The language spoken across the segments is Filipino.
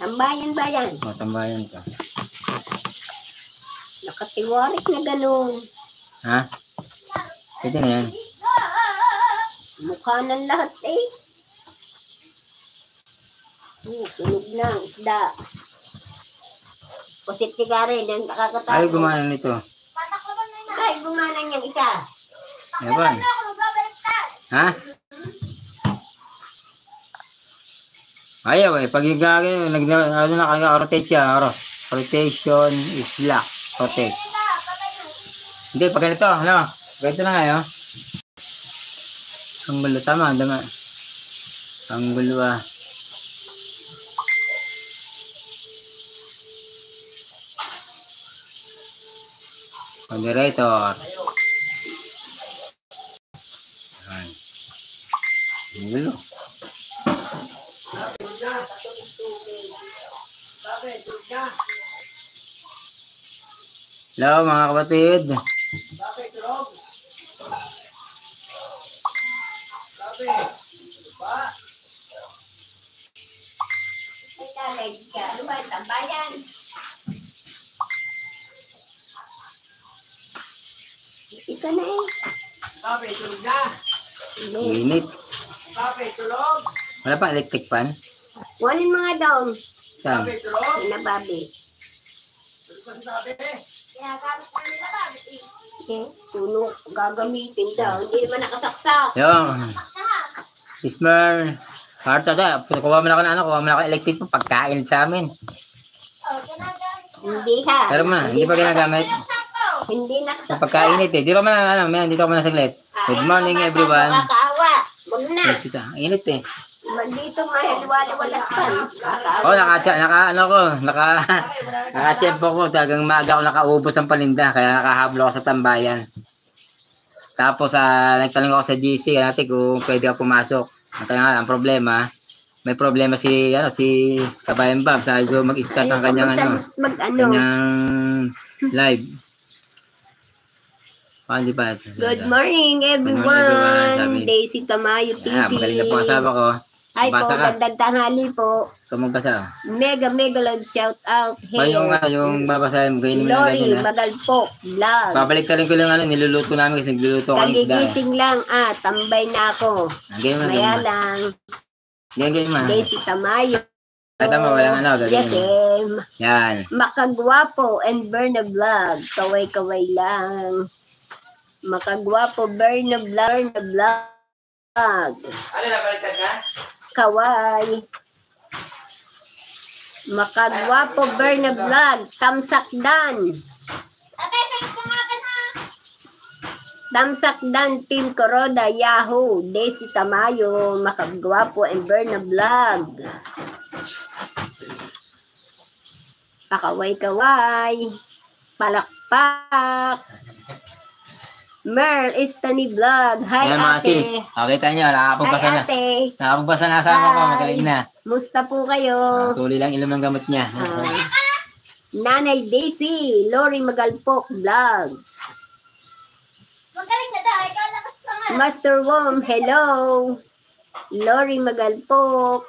Tambayan ba yan? O, tambayan ka. Nakatiwarik na ganun. Ha? Pwede na yan. Mukha ng lahat eh. Hmm, sunog na ang isda. Pusit tigari, yan nakakatawa. Ayaw gumana nito. Ay, gumana niyang isa. Yaban. Ha? Ayaw eh. Pag yung gagawin, nag, ano na kaya, rotate siya. Ro. Rotation is lock. Rotate. Hindi, pag ganito, ano? Ganito na ngayon. Ang gulo, tama, tama. Ang gulo ah. Moderator. Ang gulo. Hello mga kapatid. Ay, talay ka. Ano ba, tambayan? Isa na eh. Pape, tulog na. Init. Pape, tulog. Wala pa electric fan? Kunin mga daw. Saan? Pape, tulog. Sinababi. Tulog pa si Pape. Eh, tulog. Gagamitin daw. Hindi naman nakasaksak. Yung. Ismer. Parta da. Kuha mo na ako ng ano. Kuha mo na ako electric fan. Pagkain sa amin. Hindi ha. Pero mo na. Hindi pa ginagamit. Hindi Sa nakasaksak. pagkainit eh. Dito ka muna, ano, man, dito ka muna saglit. Good morning everyone. Nakakaawa. Huwag na. Init eh. Nakakaawa. Oh, naka, naka, ano ko, naka, naka-chempo ko. Talagang maaga ako nakaubos ng paninda. Kaya nakahablo ako sa tambayan. Tapos, ah, nagtanong ako sa GC, natin kung pwede ako pumasok. Nga, ang problema, may problema si, ano, si Kabayan Bob. Sabi ko mag-start ng kanyang, ano, Mag ano. kanyang live. Ah, hindi pa. Good morning everyone, everyone. sabi. Daisy Tamayo TV. Ah, magaling na po ang asawa ko. Ay po, Basa ka. dagdag tanghali po. Ikaw magbasa. Mega mega loud shout out. Ba Hey, yung, ah, yung babasahin mo, kainin mo lang Lori, ganyan ha. Magalpok, vlog. Babalik ka rin ko lang ano, niluluto namin kasi nagluluto kami isda. Kagigising lang ah, tambay na ako. Ganyan mo, Maya ganyan mo. lang, Ganyan, ganyan mo. Daisy Tamayo. Kata mo, walang ano, ganyan Yes, eh. Yan. Makagwapo and Berna Vlog. Kaway-kaway lang. Makagwapo Berna Vlog. Berna Vlog. Ano na, baliktad na? Kaway. Makagwapo Berna Vlog. Tamsakdan. Tamsakdan Team Coroda Yahoo. Daisy Tamayo. Makagwapo and Berna Vlog. Pakaway-kaway. Palakpak. Merl Istani Vlog. Hi, Yan mga ate. sis. Okay tayo nyo, nakapagbasa Hi, na. ate. Nakapagbasa na asawa ko, Hi. magaling na. Musta po kayo? Tuloy lang ilom ng gamot niya. Ah, Nanay Daisy, Lori Magalpok Vlogs. Magaling na dahil ikaw lakas pa nga. Master Worm, hello. Lori Magalpok.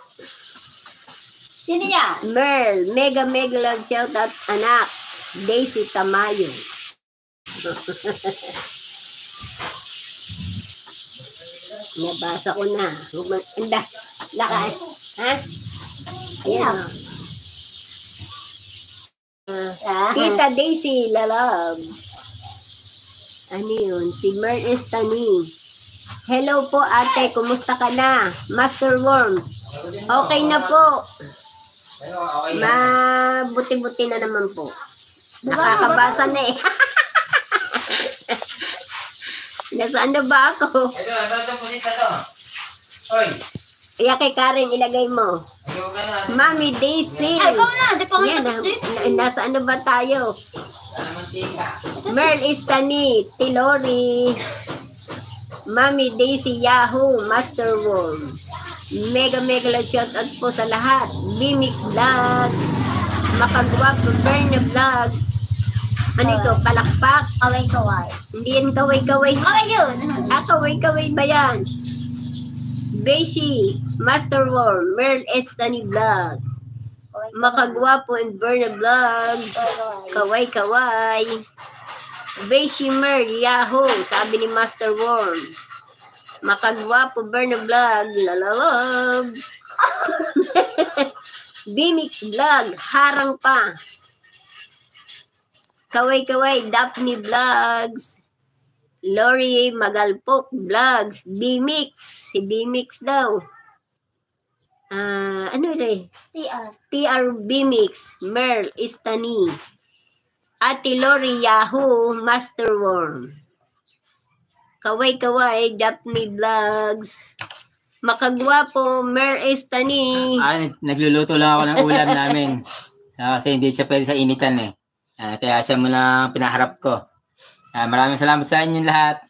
Sino yan? Merl, mega mega love shout out anak. Daisy Tamayo. Nabasa ko na. Anda. Laka. Ha? Ayan. Ah, Tita Daisy Lalabs. Ano yun? Si Mer Estani. Hello po ate, kumusta ka na? Master Worm. Okay na po. Mabuti-buti na naman po. Nakakabasa na eh. Nasaan na ba ako? Ito, ito, ito, pusit na to. Hoy, Kaya kay Karen, ilagay mo. ayaw ka na. Mami Daisy. Ay, ikaw na. Di pa nga Yan, na, nasa ano ba tayo? Ano mantika? Merl Istani, Tilori, Mami Daisy Yahoo, Master Worm. Mega mega love shout out po sa lahat. Bimix Vlog, Makagwapo Berna Vlog. Ano ito? Palakpak? Kaway-kaway. Hindi yan kaway-kaway. Kaway yun. Ah, kaway-kaway ba yan? Beshi, Master Worm, Merl Estani Vlog. Makagwapo and Berna Vlog. Kaway kaway. Bashimer Yahoo, sabi ni Master Worm. Makagwapo Berna Vlog, lalalabs. Bimix Vlog, harang pa. Kaway kaway, Daphne Vlogs. Lori Magalpok Vlogs, Bimix, si Bimix daw. Ah, ano rin? TR. TR Bimix, Merl Istani. Ate Lori Yahoo, Master Worm. Kaway kaway, Daphne Vlogs. Makagwapo, Mer Estani. Ah, nag- nagluluto lang ako ng ulam namin. Ah, kasi hindi siya pwede sa initan eh. Ah, kaya siya muna ang pinaharap ko. Ah, maraming salamat sa inyo lahat.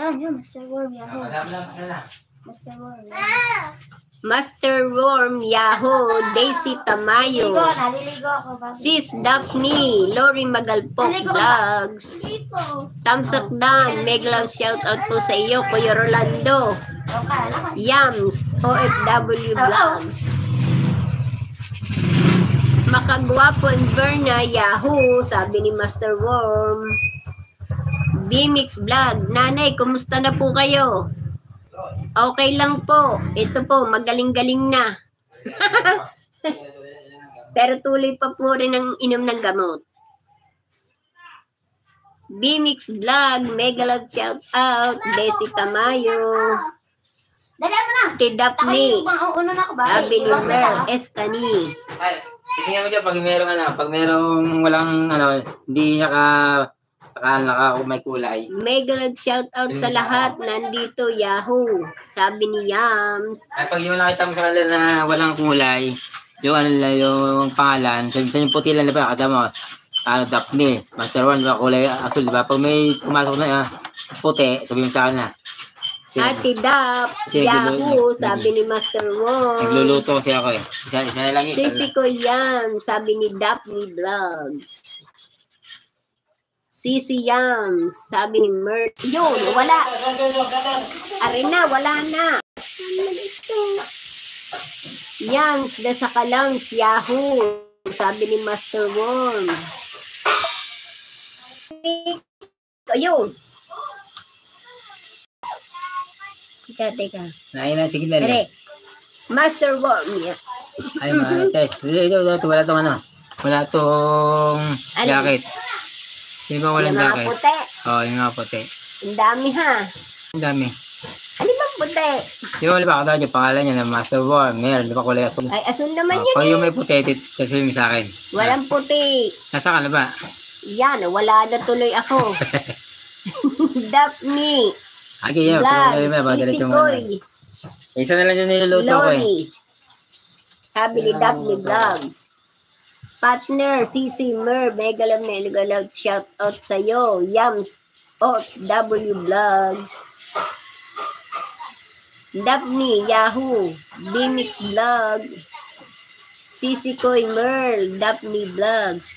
Yan, yan. Master Worm. Yahoo. Ah, Master Worm. Master Worm Yahoo, Daisy Tamayo. Sis Daphne, Lori Magalpok Vlogs. Dito. Thumbs up down, mega love shout out po sa iyo, Kuya Rolando. Yams, OFW Vlogs. Makagwapo and Verna, Yahoo, sabi ni Master Worm. Bimix Vlog, Nanay, kumusta na po kayo? Okay lang po. Ito po, magaling-galing na. Pero tuloy pa po rin ang inom ng gamot. Bimix Vlog, mega love shout out, Desi Tamayo, Dali mo na. Ako ba? Sabi ni Mer. Estani. Ay, tingnan mo dyan pag merong ano, pag merong walang ano, hindi naka naka, naka may kulay. Mega shout out sa lahat. Nandito, Yahoo. Sabi ni Yams. Ay, pag yung nakita mo sa kanila na walang kulay, yung ano nila, yung pangalan, sabi sa yung puti lang na kada mo, ano, Daphne, Master One, kulay asul, di ba? Pag may pumasok na ah, puti, sabi mo sa akin na, si, Ate Dap, Sige, Yahoo. Sabi ni Master Wong. nagluluto kasi ako eh. Isa, isa na lang yun. Sisi ko yan. Sabi ni Daphne Vlogs. Sisi Yams. Sabi ni Mer. Yun, wala. Arin na, wala na. Yams, da sa kalangs, Yahoo. Sabi ni Master Worm. Ayun. Teka, teka. Nain na, sige na. Ere. Master Worm. Yeah. Ay, mga test. Ito, ito, ito, wala tong ano. Wala tong jacket. Sino ba walang Yung mga jacket? puti. Oo, yung mga puti. Ang dami ha. Ang dami. Ano bang puti? Yung wala ba ako yung pangalan niya na Master War. Meron, di ba kulay asul? Ay, asul naman Oh, yan pag eh. yung may puti, kasi yung sa akin. Walang puti. Nasa ka na ba? Yan, wala na tuloy ako. Daphne, Okay, yeah. Vlog, Pag may ba, diretso mo na. Sisikoy, Isa na lang yung niluluto ko eh. Ni Daphne Vlogs. Partner, Sisi Mer, Mega Love, Mega Love, shout out sa'yo. Yams, W Vlogs. Daphne, Yahoo, Bimix Vlog. Sisi Koy Merl, Daphne Vlogs.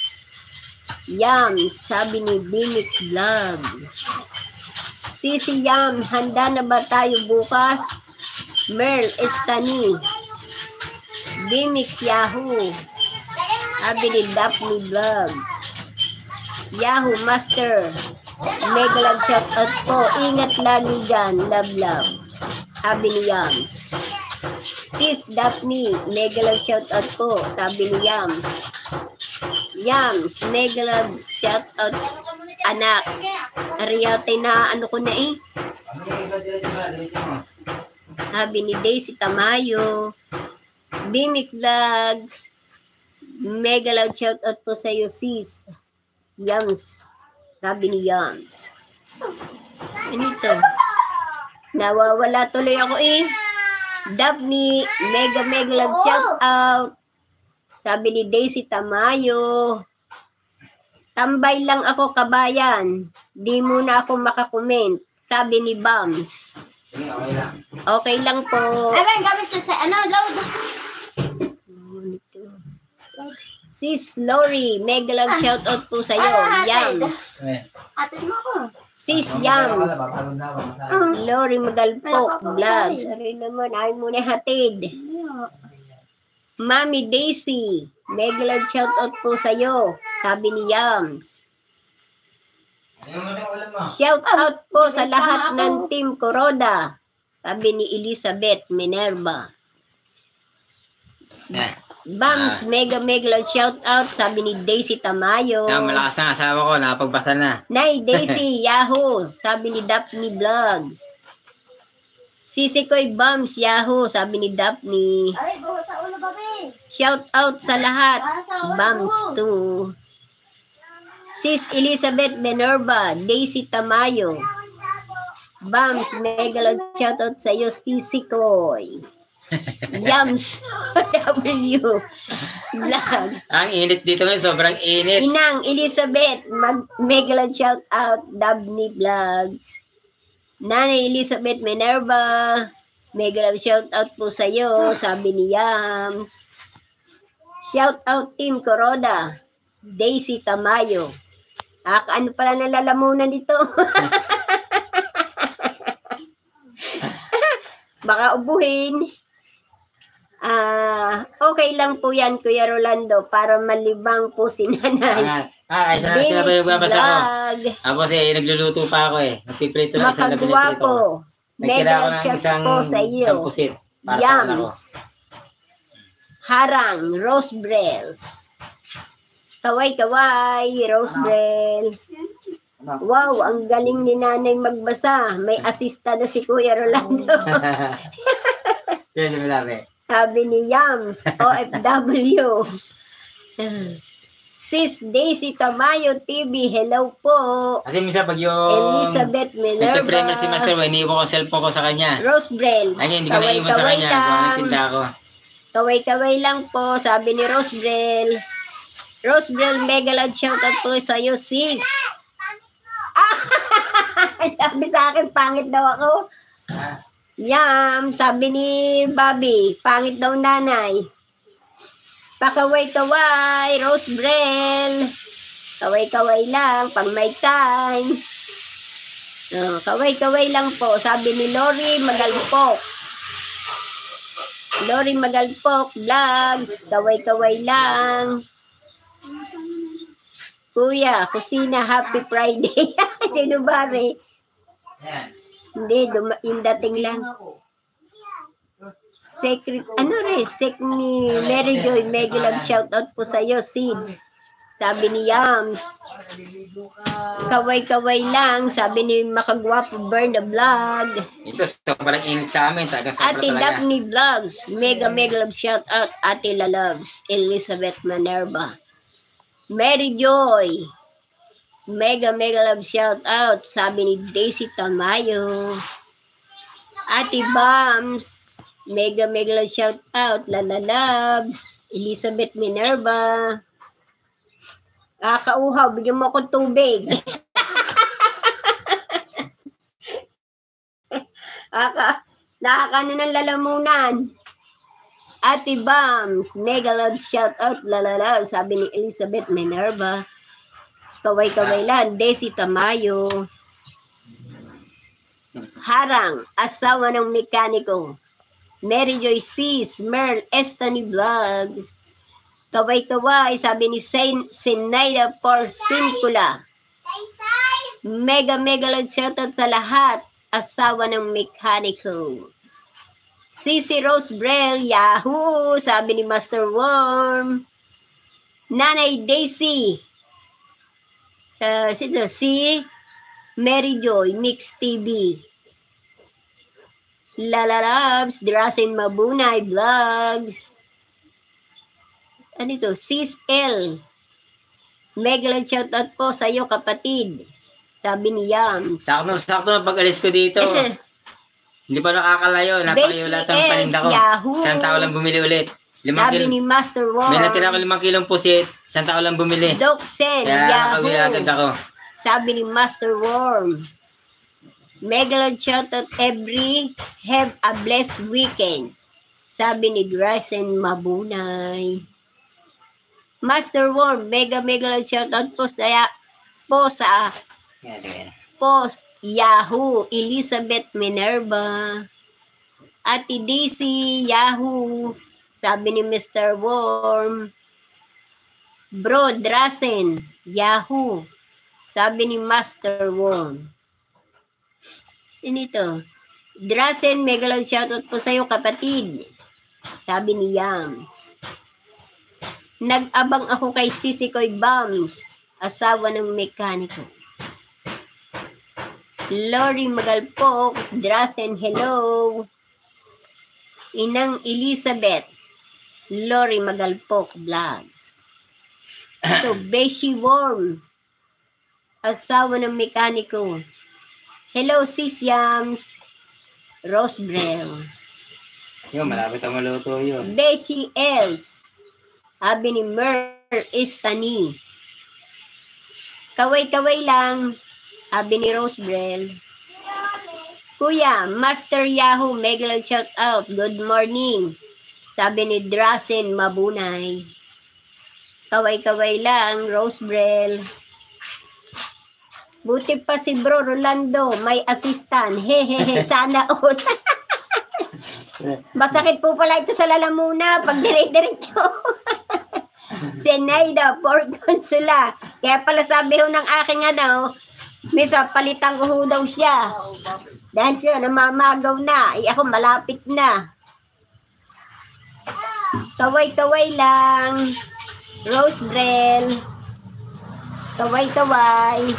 Yam, sabi ni Bimix Vlog. Sisi Yam, handa na ba tayo bukas? Merl Estani. Bimix Yahoo. Sabi ni Daphne Vlog. Yahoo Master. Mega love shout out po. Ingat lagi dyan. Love love. Sabi ni Yam. Sis Daphne. Mega love shout out po. Sabi ni Yam. Yam. Mega love shout out. Anak. Ariyate na ano ko na eh. Sabi ni Daisy Tamayo. Bimik Vlogs. Mega loud shout out po sa iyo, sis. Yams. Sabi ni Yams. Ano ito? Nawawala tuloy ako eh. Daphne, mega mega love shout out. Sabi ni Daisy Tamayo. Tambay lang ako kabayan. Di muna ako makakomment. Sabi ni Bams. Okay lang. Okay lang po. Ay, gamit ko sa, ano, load. Sis Lori, mega love shout out po sa iyo. Ah, Yams. Eh, Ate mo ko. Sis Yams. Lori Magalpok, vlog. Sorry naman, ayaw mo na hatid. Mami Daisy, mega love shoutout po sa'yo, sabi ni Yams. Shoutout po sa lahat ng Team Coroda, sabi ni Elizabeth Minerva. Yan. Bams, mega mega love shoutout, sabi ni Daisy Tamayo. Yan, malakas na asawa ko, nakapagbasa na. Nay, Daisy, Yahoo! Sabi ni Daphne Vlog. Sisi ko'y bums, Yahoo! Sabi ni Daphne. Ay, buhos sa ulo, babe. Shout out sa lahat. Bums to. Sis Elizabeth Minerva, Daisy Tamayo. Bums, mega love shout out sa iyo, Sisi ko'y. Yams, W. Vlog. Ang init dito ngayon, sobrang init. Inang Elizabeth, mag mega shout out Dabney Vlogs. Nanay Elizabeth Minerva, mega shout out po sa iyo, sabi ni Yams. Shout out Team Coroda, Daisy Tamayo. Ah, ano pala nalalamunan dito? Baka ubuhin. Ah, okay lang po yan, Kuya Rolando, para malibang po si nanay. Ah, ay, sana sila pa nagbabasa ko. Ako kasi nagluluto pa ako eh. Nagpiprito na isang prito. Makagwapo. Nagtira ako ng isang, po sa iyo. isang pusit. Para ko. Yams. Harang, Rose Brel. Kaway-kaway, Rose Brel. Wow, ang galing ni nanay magbasa. May assista na si Kuya Rolando. Yan yung malami. Sabi ni Yams, OFW. Sis Daisy Tamayo TV, hello po. Kasi minsan pag yung... Elizabeth Minerva. Nagka-premier si Master Wayne, iniwan ko ang cellphone ko sa kanya. Rose Brel. Ay, hindi ko naiwan sa kanya. Kung lang. anong tinda ko. Kaway-kaway lang po, sabi ni Rosbrel. Rosbrel, mega loud shoutout po sa iyo, sis. Ah! sabi sa akin, pangit daw ako. Yam, sabi ni Bobby, pangit daw nanay. Pakaway-kaway, Rosbrel. Kaway-kaway lang, pang may time. Oh, kaway-kaway lang po, sabi ni Lori Magalpok. Lori Magalpok Vlogs, kaway-kaway lang. Kuya, kusina, happy Friday. Sino ba. Hindi, yung dating lang. Secret, ano re, sec ni Mary Joy, mega love shoutout po sa iyo, Sid. Sabi ni Yams. Kaway-kaway lang, sabi ni Makagwapo Burn the Vlog. Ito, sobrang init sa amin. Taga sobra Ate talaga. Daphne Vlogs, mega mega love shout out Ate La Loves, Elizabeth Manerva. Mary Joy, mega mega love shout out, sabi ni Daisy Tamayo. Ate Bams, mega mega shout out, Lala Loves, Elizabeth Minerva. Kakauhaw, bigyan mo akong tubig. Aka, nakakano ng lalamunan. Ate Bams, mega love shout out, lalala, sabi ni Elizabeth Minerva. Kaway-kaway lang, Desi Tamayo. Harang, asawa ng mekaniko. Mary Joy Sis, Merl Estany Vlogs. Kaway-kaway, sabi ni Sain Sinaida Porcincula. Mega mega love shoutout sa lahat. Asawa ng mekaniko. Sisi Rose Brel, Yahoo! Sabi ni Master Worm. Nanay Daisy. Sa, sino? Si Mary Joy, Mix TV. Lalalabs, Drasin Mabunay Vlogs. Ano ito? Sis L. Mega love shoutout po sa iyo kapatid. Sabi ni Yams. Sakto, sakto na pag-alis ko dito. Hindi pa nakakalayo. Napakayo lahat ng paninda ko. Yahoo! Isang tao lang bumili ulit. Limang Sabi kilo. ni Master War. May natira ko limang kilong pusit. Isang tao lang bumili. Doc Sen, Kaya nakawili agad Yahoo! ako. Sabi ni Master Worm. Megalod shoutout every have a blessed weekend. Sabi ni Drysen Mabunay. Master Worm, mega mega shoutout po sa po sa sige. po, Yahoo, Elizabeth Minerva. Ate Daisy, Yahoo. Sabi ni Mr. Worm. Bro, Drasen, Yahoo. Sabi ni Master Worm. Sino ito? Drasen, megalon shoutout po sa'yo kapatid. Sabi ni Yams. Nag-abang ako kay Sisikoy Bums, asawa ng mekaniko. Lori Magalpok, Drasen, hello. Inang Elizabeth, Lori Magalpok Vlogs. Ito, Beshi Worm, asawa ng mekaniko. Hello, Sis Yams. Rose Brel. Yun, malapit ang maluto yun. Beshi Els. Sabi ni Mer Istani. Kaway-kaway lang. Sabi ni Rose Brel. Kuya, Master Yahoo, mega shout out. Good morning. Sabi ni Drasen Mabunay. Kaway-kaway lang, Rose Brel. Buti pa si Bro Rolando, may assistant. Hehehe, sana all. Masakit po pala ito sa lalamuna pag dire-diretso. Senaida, Port Consula. Kaya pala sabi ho ng aking ano, Misa, palitan ko ho daw siya. Dahil siya namamagaw na. Eh ako malapit na. Kaway-kaway lang. Rose Brel. Kaway-kaway.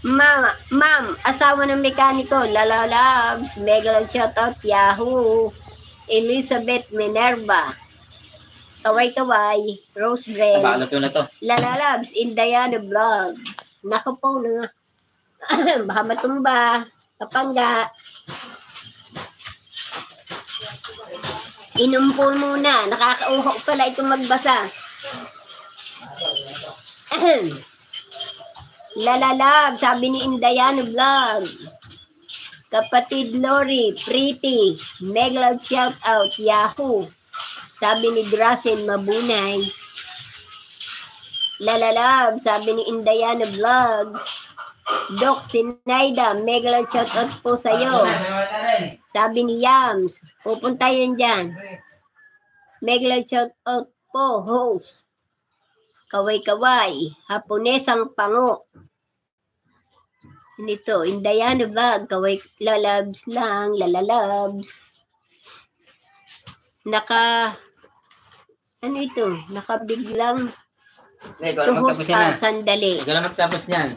Ma'am, ma'am, asawa ng mekaniko, Lala Labs, Mega Shoutout, Yahoo, Elizabeth Minerva, Kaway-kaway, Rose Brel, Baka luto na to. Lala Labs, Indayana Vlog. Naku po na. Baka matumba. Kapangga. Inom po muna. Nakakauhok pala itong magbasa. Lalalab, sabi ni Indayano Vlog. Kapatid Lori, Pretty, Mega shout out, Yahoo. Sabi ni Drasen Mabunay. Lalalab, sabi ni Indayana Vlog. Doc Sinaida, mega shout out po sa'yo. Sabi ni Yams, pupunta yun dyan. Mega shout out po, host. Kaway-kaway, Haponesang Pango. Nito, Indayana Vlog, kaway lalabs lang, lalalabs. Naka, ano ito, nakabiglang na tuhos sa na. sandali. Ikaw na magtapos yan.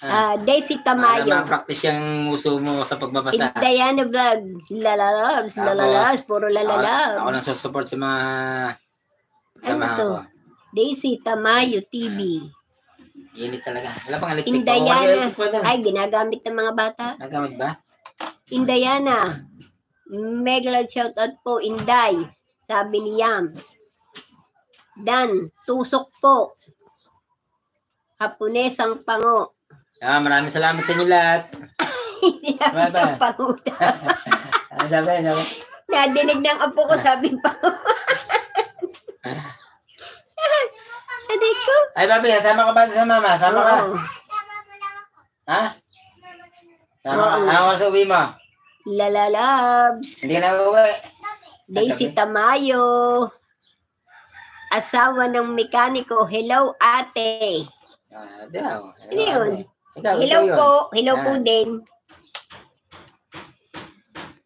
Ah, Daisy Para Tamayo. ma-practice yung muso mo sa pagbabasa. Diana Vlog, lalalabs, Tapos, lalalabs, puro Ako, ako lalalabs. nang susupport sa mga Ano samahan to? ko. Daisy Tamayo TV. Init talaga. Wala pang electric. Indayana. doon. Ay, ginagamit ng mga bata. Nagamit ba? Indayana. Mega loud shoutout po, Inday. Sabi ni Yams. Dan, tusok po. Hapunesang pango. Ah, maraming salamat sa inyo lahat. Hindi ako sa panguta. Ano sabi? Ano sabi? Nadinig ng apo ko, sabi pango. Hindi ko. Ay, babi, sama ka ba sa mama? Sama ka? Oo. Ha? Sama ka? Ano ka sa uwi mo? Lalalabs. Hindi ka na uwi. Daisy Tamayo. Asawa ng mekaniko. Hello, ate. Ah, daw. Ano yun? Ikaw, Hello ikaw yun. po. Hello po Ah. din.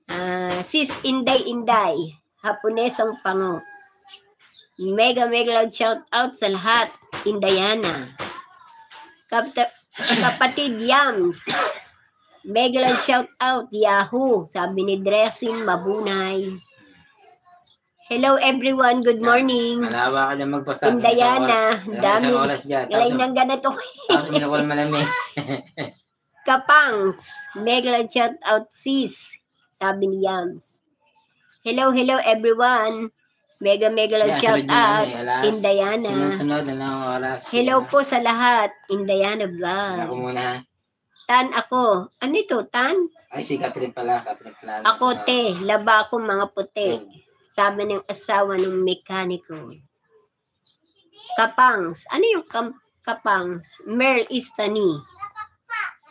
Ah, sis Inday Inday. Haponesang Pango. Mega mega loud shout out sa lahat. Indayana. Kapta, kapatid Yams. Mega loud shout out. Yahoo. Sabi ni Dressing Mabunay. Hello everyone. Good morning. Malawa ka na magbasa. Indayana. Dami. Oras dyan. Galay ng ganito. tapos minukul malamig. Kapangs, mega shout out sis, sabi ni Yams. Hello, hello everyone. Mega mega Yeah, shout out namin. Indayana. Sunod na lang ang oras. Hello po sa lahat. Indayana Ako Vlog. muna. Tan ako. Ano ito, Tan? Ay, si Catherine pala. Catherine pala. Ako Sunod. te, laba ko mga puti. Hmm. Sabi ng asawa ng mekaniko. Kapangs. Ano yung kam- kapangs? Merl Istani.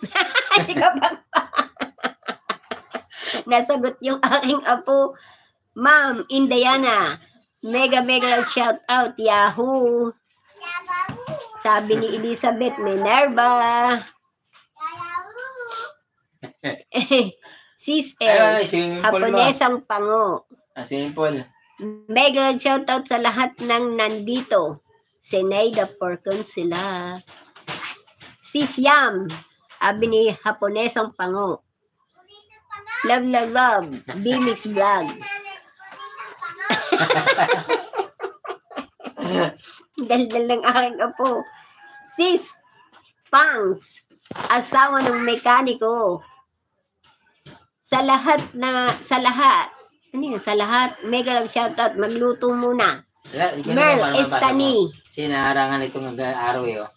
Si Kabang pa. Nasagot yung aking apo. Ma'am, Indiana. Mega mega shout out. Yahoo. Sabi ni Elizabeth Minerva. Sis Ay, S. swimming pool mo. Haponesang pango. Ah, simple. Mega shoutout sa lahat ng nandito. Senaida Porcon sila. Sis Yam. Abi ni Haponesang Pango. Love, love, love. B-Mix Vlog. Daldal ng aking apo. Sis, Pangs, asawa ng mekaniko. Sa lahat na, sa lahat, ano yun, sa lahat, mega lang shoutout, magluto muna. Ko Merl Estani. Sinaharangan itong araw eh. Oh.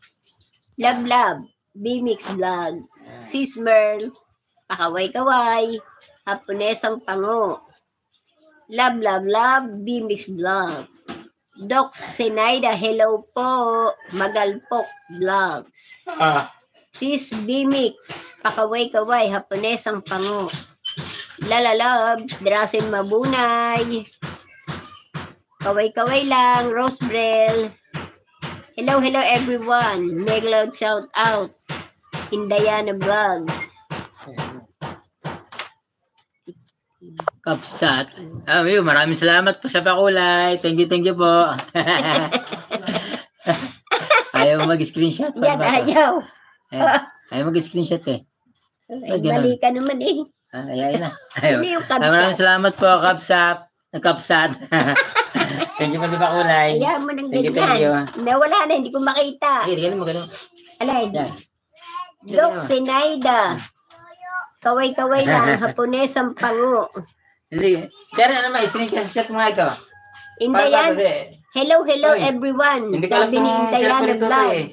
Love Love, B-Mix Vlog, Sis Merl, Pakaway-Kaway, Haponesang Pango, Love Love Love, B-Mix Vlog, Doc Senaida, hello po, Magalpok Vlogs, Ah. Sis B-Mix, Pakaway-Kaway, Haponesang Pango, Lala Loves, Drasen Mabunay, Kaway-kaway lang, Rose Brel. Hello, hello everyone. Mega loud shout out. Indayana Vlogs. Kapsat. Ah, yun, maraming salamat po sa pakulay. Thank you, thank you po. ayaw mag-screenshot. Yan, ayaw. Ayaw, ayaw mag-screenshot eh. Ay, mali ka naman eh. Ah, ayaw na. Ayaw. Ah, maraming salamat po, Kapsat. Kapsat. thank you po sa pakulay. Ayaw mo ng Thank you, thank you. ganyan. Nawala na, hindi ko makita. Ay, ganun mo, ganun. Alay, Yan. Doc Senaida. Kaway-kaway lang, Haponesang Pango. Hindi. Pero ano naman, screenshot mo nga ito. Indayan, Paano ba, hello, hello Ay, everyone. Hindi alam Sabi ni cellphone ito to eh.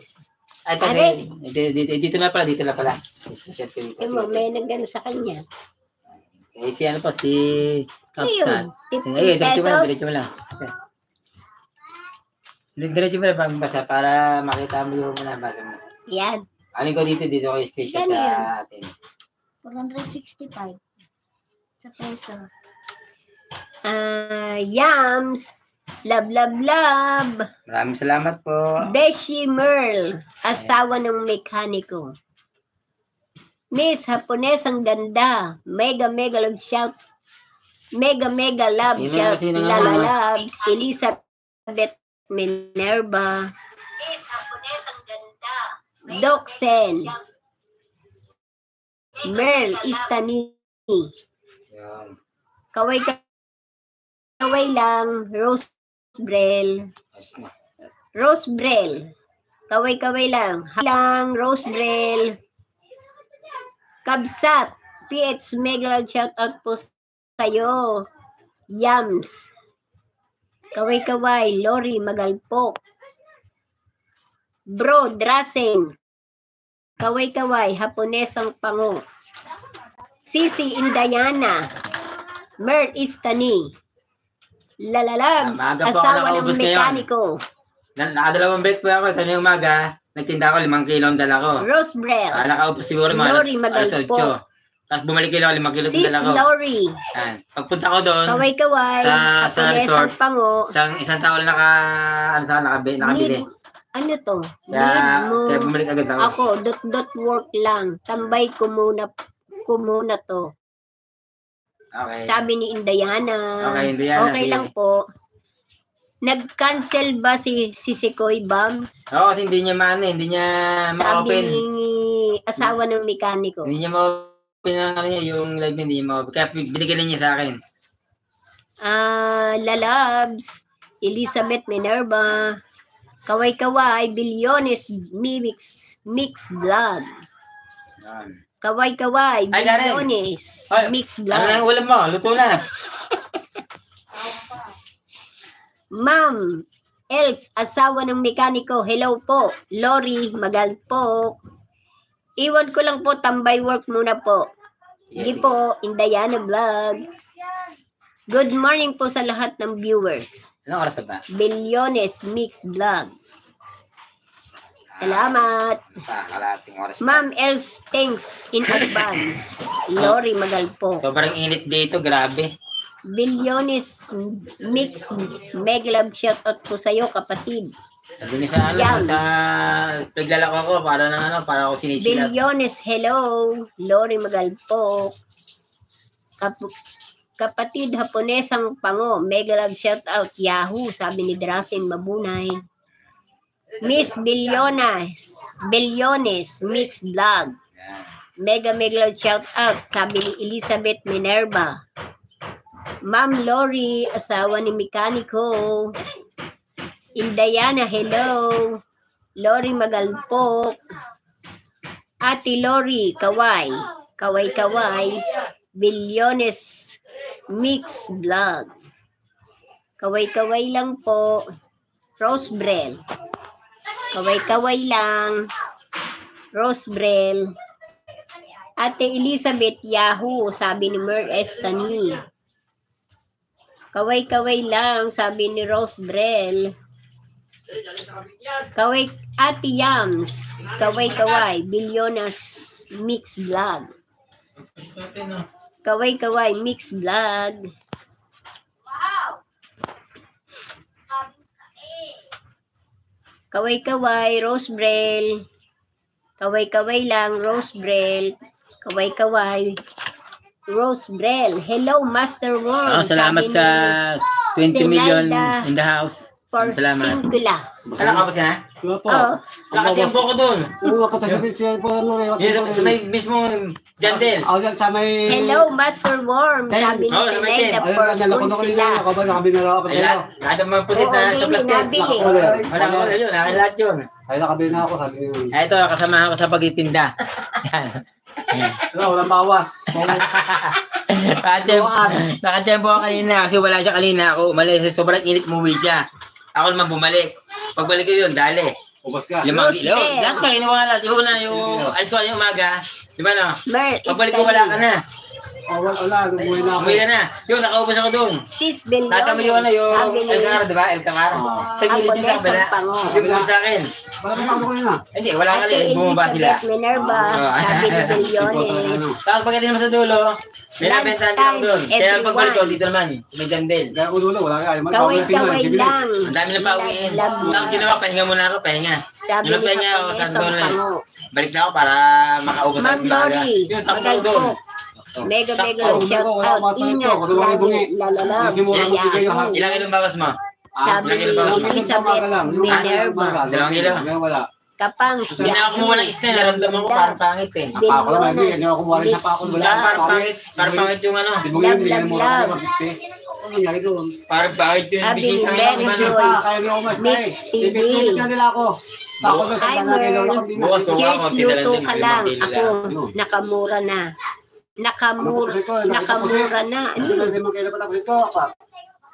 Ay, ito, Are? dito, dito, dito na pala, dito na pala. Screenshot ko dito. Eh mo, may nagano sa kanya. Eh, si ano pa, si Ano Kapsat. yun? 15 Eh, diretso mo lang, diretso mo lang. Okay. Diretso mo lang pagbasa para makita mo yung nabasa mo. Yan. Ano ko dito, dito ko yung screenshot yan? sa atin. 465. Sa peso. Ah, Yams. Love, love, love. Maraming salamat po. Beshi Merl. Asawa ng mekaniko. Miss Hapones ang ganda. Mega, mega love shout. Mega, mega love Sino- shout. sino nga Lala naman? loves. Elizabeth Minerva. Miss Hapones ang ganda. Doxen. Merl Istani. Yan. Kaway kaway lang. Rose Brel. Rose Brel. Kaway-kaway lang. Lang, Rose Brel. Kabsat. PH Mega shout out po sa'yo. Yams. Kaway-kaway. Lori Magalpok. Bro, Drasen. Kaway-kaway. Haponesang Pango. Sisi Indayana. Mer Istani. Lalalabs. Maaga po ako Asawa ng nakaubos ngayon. mekaniko. Na, nakadalawang break po ako. Kanina umaga, nagtinda ako, limang kilo ang dala ko. Rose Brel. Ah, nakaupos siguro mga Lori alas, alas. 8. Tapos bumalik kilo ako, limang kilo ang Sis dala ko. Lori. Yan. Pagpunta ko doon, Kaway-kaway. Sa- sa Kapunesang resort. Pango. isang, isang tao lang naka, ano sa nakabi, nakabili. Need- ano to? Kaya, Need mo. kaya bumalik agad ako. Ako, dot-dot work lang. Tambay ko muna, ko muna to. Okay. Sabi ni Indayana. Okay, Indayana, Okay sige. lang po. Nag-cancel ba si, si Sikoy Bams? Oo, kasi hindi niya maano, eh, hindi niya Sabi ma-open. ni asawa ng mekaniko. Hindi niya ma-open ang ano niya, yung live niya, hindi niya ma-open. Kaya binigyan niya sa akin. Ah, Lalabs, Elizabeth Minerva, Kaway-kaway, Bilyones Mix Mix Vlog. Yan. Kaway-kaway, Ay, Karen. Bilyones Ay, Mix Ano na Vlog. yung ulam mo? Luto na. Ma'am, Elf, asawa ng mekaniko, hello po. Lori, Magalpok. Iwan ko lang po, tambay work muna po. Hindi Sige, po, Indayana Vlog. Good morning po sa lahat ng viewers. Anong oras na ba? Bilyones Mix Vlog. Salamat. Pa, kalating oras. Ma'am Els, thanks in advance. Lori Magalpo. Sobrang init dito, grabe. Bilyones Mix Meglab shoutout po sa'yo kapatid. Sabi ni sa ano, sa paglalako ako, para na ano, para ako sinisilat. Bilyones, hello. Lori Magalpo. Kap kapatid Haponesang Pango, mega love shoutout, Yahoo, sabi ni Drasen Mabunay. Miss Bilyones, Bilyones, Mix Vlog. Mega mega love shoutout, sabi ni Elizabeth Minerva. Ma'am Lori, asawa ni Mekaniko. Indayana, hello. Lori Magalpok. Ate Lori, kaway. Kaway kaway. Bilyones Mix Vlog. Kaway kaway lang po. Rose Brel. Kaway kaway lang. Rose Brel. Ate Elizabeth Yahoo, sabi ni Mer Estani. Kaway-kaway lang, sabi ni Rose Brel. Kaway, Ate Yams, kaway-kaway, Bilyonas Mix Vlog. Kaway-kaway, Mix Vlog. Kaway-kaway, Rose Brel. Kaway-kaway lang, Rose Brel. Kaway-kaway, Rose Brel. Hello, Master Worm. Oh, salamat Sabi sa ni 20 million in the house. For Salamat. Singula. Alam ba siya? Wala po. Oo. Nakachempo ko doon. Yung mga katasabi siya po ano. Yun, sa, sa may mismo Jantel. Ako yan sa may... Hello, Master Worm. Sabi ni Oh, naman Sinayda din. Ayun, for nalako na ko sila. nila. Ako ba nakabi na ako Ay, tayo. lahat, lahat ng mga pusit Oo, na sa plastic. nabili. Nakakuli. Wala ko yun, akin lahat yun. Ay, nakabi na ako, sabi niyo. Ay, ito, kasamahan ko sa pagtitinda. Yan. Wala, walang bawas. Nakachempo ako kanina kasi wala siya kanina. Ako umalis, sobrang init umuwi siya. Ako naman bumalik. Pagbalik ko yun, dali. Ubas ka. Limang kilo. Yan ka, inuwa lang. Yung una, yung alis ko yung umaga. Di ba no? Mer, Pagbalik ko wala ka na. Oh, wala, wala. Lumuwi na ako. Umuwi ka na. Yun, nakaubos ako doon. Sis Bellones. Tata mo yung ano, yung Sabi ni El Car, di ba? El Car. Sa gilid Ako din sa kabila. Hindi mo sa akin. Wala ka ako na. Hindi, wala ka rin. Bumaba sila. Minerva. Oo. Sabi ni Bellones. Tapos pagdating naman sa dulo, binabentahan din ako doon. Kaya pagbalik ko, dito naman, may Jandel. Kaya ulo, wala ka. Kaway-kaway lang. Ang dami na pauwiin. Tapos ginawa, pahinga muna ako, pahinga. Sabi Yung ni pahinga ako sa Haponesang dulo. Pango. Balik na ako para makaubos umaga. Lori, doon. Magalpo. Mega mega love shout out. Ingat. Lagi ko yung Yahoo. Ilang kilong bawas mo? Sabi ni. Elizabeth Minerva. Dalawang kilo. Wala. Kapang Hindi na ako kumuha ng isna, naramdaman ko parang pangit eh. Ako lang, hindi. Hindi ako kumuha rin sa pakol. Wala. Parang pangit, parang pangit yung ano. Di mo yun, hindi Love, love, ako mag-50. Nangyari doon? Parang pangit yung bisita Mary ng ano. Hindi mas Mix TV. Ipit-ipit na nila ako. Takot na sa Hi, tangan, kaya Mer. ako din. Bukas ko nga, Cheers, konti na lang luto ka lang. Ako, nakamura na. Nakamura, Nakapusik ko, nakapusik. nakamura na. Ano.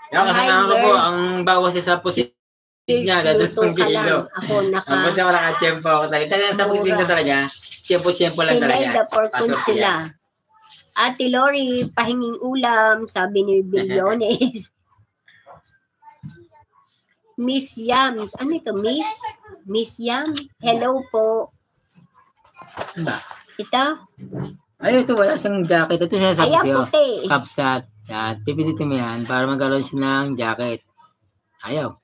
Yung kasama ko po, ang bawas sa pusit niya, dadalawang ka kilo. lang. Ako, naka... Ang basta ko nakachempo ako talaga. Talagang sa pusit na talaga, chempo-chempo lang talaga. For Pasok sila. Ate Lori, pahinging ulam, sabi ni Bilyones. Miss Yams. Ano ito, Miss? Miss Yam? Hello po. Ba? Ito? Ay, ito wala siyang jacket. Ito siya sabi Ayan, sa'yo. puti. Kapsat. Yan. Pipilitin mo yan para magkaroon siya ng jacket. Ayaw.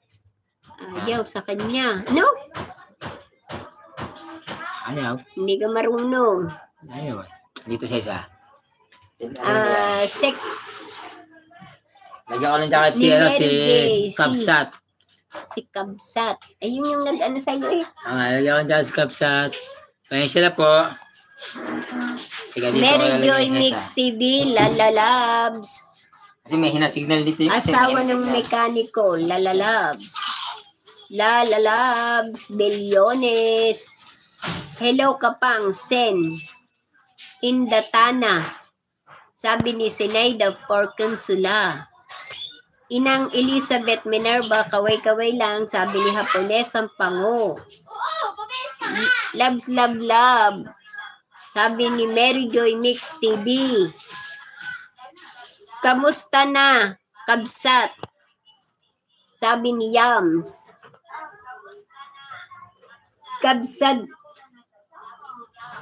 Ayaw sa kanya. No? Ayaw. Hindi ka marunong. Ayaw eh. Dito sa isa. Ah, sek Lagyan ko ng jacket si, ano, si J. Si- Kapsat. Si Kabsat. Ayun yung nag-ano sa'yo eh. Ah, lagyan ko ng jacket si Kapsat. Kaya sila po. Teka, dito ko Mary lalagyan Joy Mix isa. TV, Lala Labs. Kasi may hina-signal dito. yung- Asawa ng mekaniko, Lala Labs. Lala Labs, Bellones. Hello Kapang, Sen. Indatana. Sabi ni Sinayda Porconsula. Inang Elizabeth Minerva, kaway-kaway lang, sabi ni Haponesang Pango. Loves, love, love. Sabi ni Mary Joy Mix TV. Kamusta na, kabsat? Sabi ni Yams. Kabsat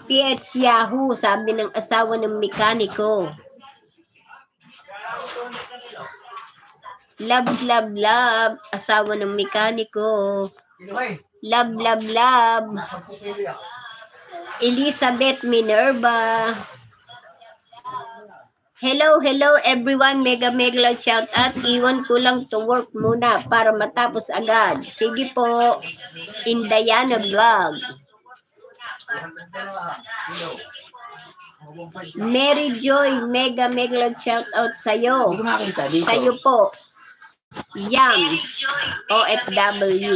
PH Yahoo, sabi ng asawa ng mekaniko. Love, love, love, asawa ng mekaniko. Love, love, love. Elizabeth Minerva. Hello, hello everyone. Mega mega shout out. Iwan ko lang to work muna para matapos agad. Sige po. Indayana Vlog. Mary Joy, mega mega shout out sa'yo. Sa'yo po. Yams. OFW.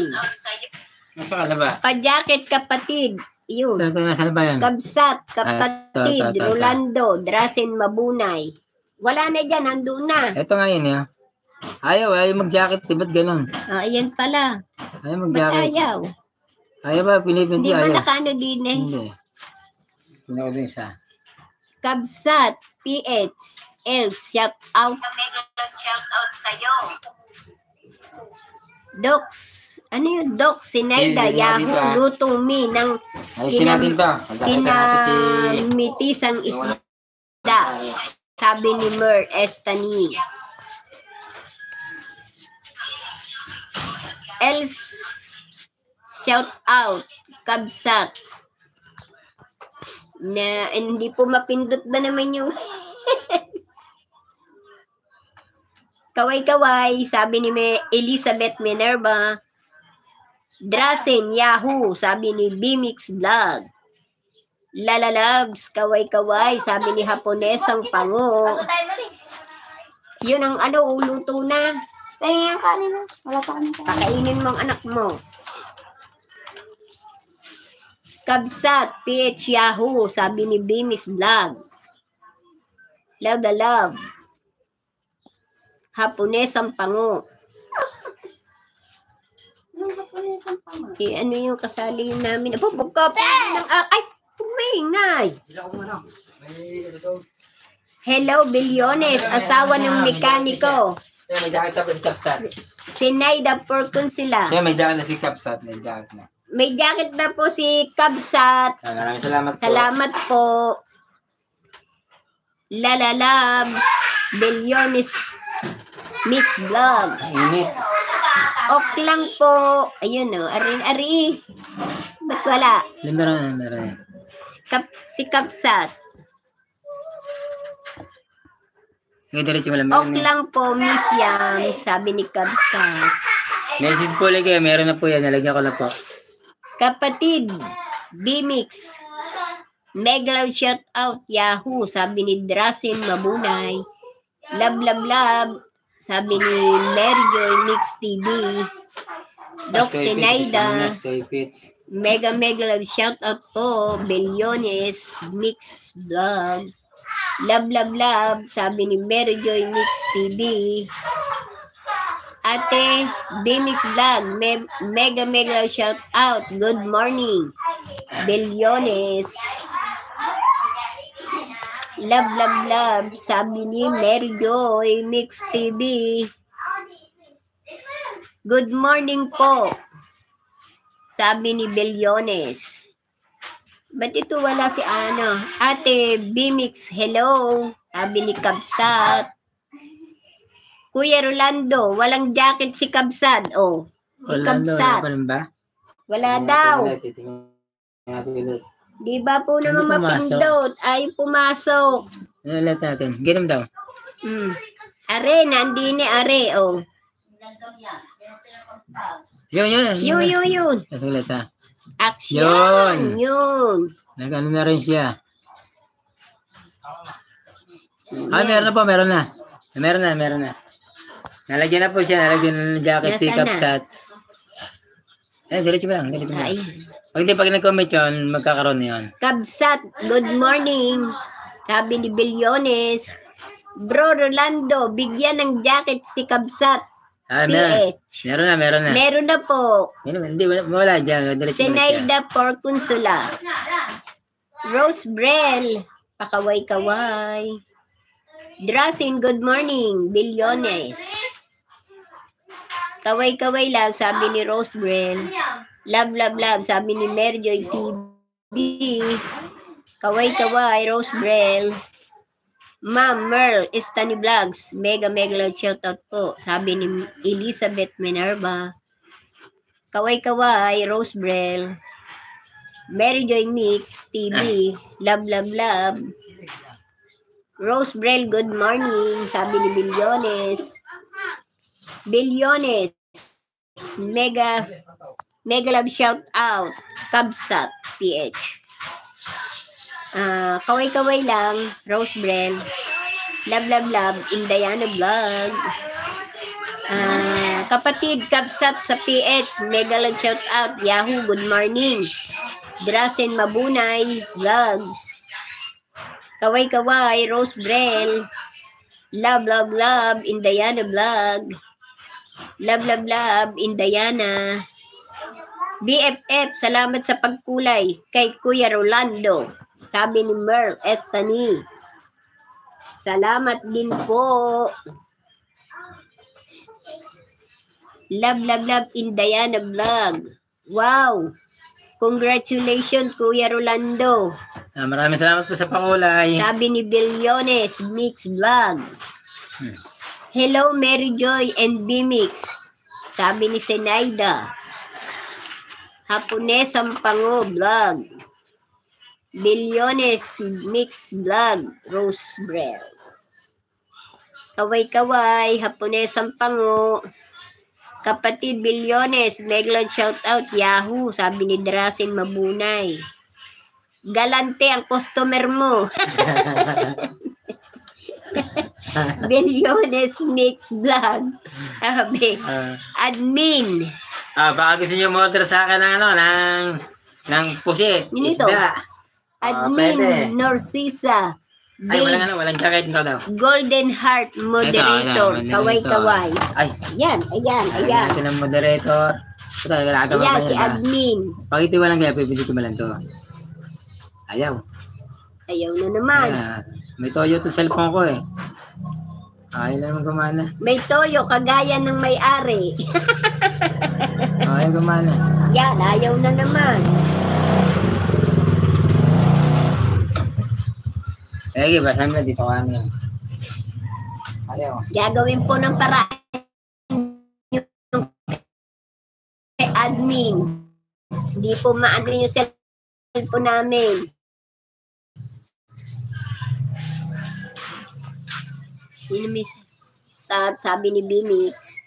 Nasa ka na ba? Pa-jacket kapatid. Yun. Nasa na ba yan? Kabsat, Ah, kapatid, ta. Rolando, Drasen Mabunay. Wala na dyan, nandun na. Ito nga yun ya. Ayaw, ayaw mag-jacket. Di ba't ganun? Ah, ayan pala. Ayaw Ba't mag-jacket. ayaw? Ayaw ba? Pinipinti Hindi ba ayaw. nakano din eh? Hindi. Hindi ko din isa. Kabsat, PH, L, shout out. Docs, ano yun? Docs, Sinaida, Eh, Yahoo, ah. Lutong Me, ng Ayusin si... kinamitisang isda. Sabi ni Mer Estani. Else, shout out, Kabsat. Na hindi po mapindot ba naman yung Kaway-kaway, sabi ni Elizabeth Minerva. Drasen, Yahoo, sabi ni Bimix Vlog. Lalalabs, kaway-kaway, sabi ni Haponesang Pango. Yun ang ano, uluto na. Tingin ang kanin na. Wala pa kami. Pakainin mo ang anak mo. Kabsat, PH Yahoo, sabi ni Bimix Vlog. Love the love. Haponesang Pango. Anong sa pama? Eh, ano yung kasali namin? Apo, bugka pa ng... ah, Ay, pumingay. Ano. Hello, Bilyones, asawa ng mekaniko. Kaya may ako si Kapsat. Si Naida Porcon sila. Kaya may jacket na si Kapsat. May jacket na. May jacket na po si Kabsat. Ah, Maraming salamat po. Salamat po. Lalalabs, Bilyones, Mix Vlog. Init. Ok lang po. Ayun o, arin, ari. Ba't wala? Meron na, meron na. Si, Kap, si Kapsat. Ngayon diretso mo lang. Ok lang po, Miss Yam, sabi ni Kapsat. Message po ulit kayo. Meron na po yan. Nalagyan ko na po. Kapatid, B-Mix. Love shout out, Yahoo, sabi ni Drasen Mabunay. Love, love, love, sabi ni Mary Joy Mix TV. Doc fit. mega mega love shout out po, Bellones Mix Vlog. Love, love, love, sabi ni Mary Joy Mix TV. Ate, B-Mix Vlog, me- mega mega love shout out. Good morning. Bellones. Love, love, love, sabi ni Mary Joy Mix TV. Good morning po. Sabi ni Bellones. Ba't ito wala si ano? Ate Bimix, hello. Sabi ni Kabsat. Kuya Rolando, walang jacket si Kabsat. Oh, si Wala daw. Kabsat. Wala ba? Wala Tingnan daw. natin Di ba po naman pumasok. mapindot? Ay, pumasok. Tingnan ulit natin. Ganun daw. Hmm. Are, nandini are. Oh. Yun, yun. Yun, yun, yun. Tapos ulit ha. Action. Yun. Yun. Nag-ano na rin siya. Ah, meron na po, meron na. Meron na, meron na. Nalagyan na po siya, nalagyan ng jacket si Nasaan na? Kapsat. Eh, diretso mo lang, diretso mo lang. Ay. Pag hindi, pag nag-comment yun, magkakaroon yun. Kabsat, good morning. Sabi ni Bilyones. Bro Rolando, bigyan ng jacket si Kabsat. Ah, meron. PH. Meron na, meron na. Meron na po. Yun, hindi, wala, wala dyan. Senaida Porcunsula. Rose Brel. Pakaway-kaway. Drasin, good morning. Bilyones. Kaway-kaway lang, sabi ni Rose Brel. Love, love, love. Sabi ni Mary Joy TV. Kaway, kaway. Rose Brel. Ma'am Merl, Estani Vlogs. Mega, mega love shoutout po. Sabi ni Elizabeth Minerva. Kaway, kaway. Rose Brel. Mary Joy Mix TV. Love, love, love. Rose Brel, good morning. Sabi ni Bilyones. Bilyones. Mega, mega love shout out. Kabsat, PH. Ah, kaway-kaway lang. Rose Brel. Love, love, love. Indayana Vlog. Ah, kapatid, Kabsat sa PH. Mega love shout out. Yahoo, good morning. Drasen Mabunay Vlogs. Kaway-kaway, Rose Brel. Love, love, love, Indayana Vlog. Love, love, love, Indayana. BFF, salamat sa pagkulay kay Kuya Rolando. Sabi ni Merl Estani. Salamat din po. Love, love, love, Indayana Vlog. Wow! Congratulations, Kuya Rolando. Ah, maraming salamat po sa pakulay. Sabi ni Bilyones, Mix Vlog. Hello, Mary Joy and B-Mix. Sabi ni Senaida. Hapones ang Pango Vlog. Bilyones Mix Vlog. Rose Brel. Kaway-kaway, Hapones ang Pango. Kapatid Bilyones, Meglon shoutout, Yahoo, sabi ni Drasin Mabunay. Galante ang customer mo. Bilyones Mix Vlog. Sabi, Ah, admin. Ah, baka gusto niyo order sa akin ng ano, ng, ng pusit, Yun ito. isda. Ah, pwede. Admin Narcisa. Ay, walang ano, Babes, walang jacket nito daw. Golden Heart Moderator. Ito, ito, Kaway-kaway. Ay, Ayan, ayan, ayan. ayan. natin ang moderator. Ito, nagagawa Ayan, pa si niya ba? admin. Pag ito walang kaya, pipili ko malang to. Ayaw. Ayaw na naman. Ah, may toyo to cellphone ko eh. Ayaw lang gumana. May toyo, kagaya ng may-ari. Ayaw gumana. Yan, ayaw na naman. Eh, ba? Sabi na dito kami. Ayaw. Gagawin po ng paraan yung kay admin. Hindi po maano yung cellphone namin. Yun sabi ni Bimix.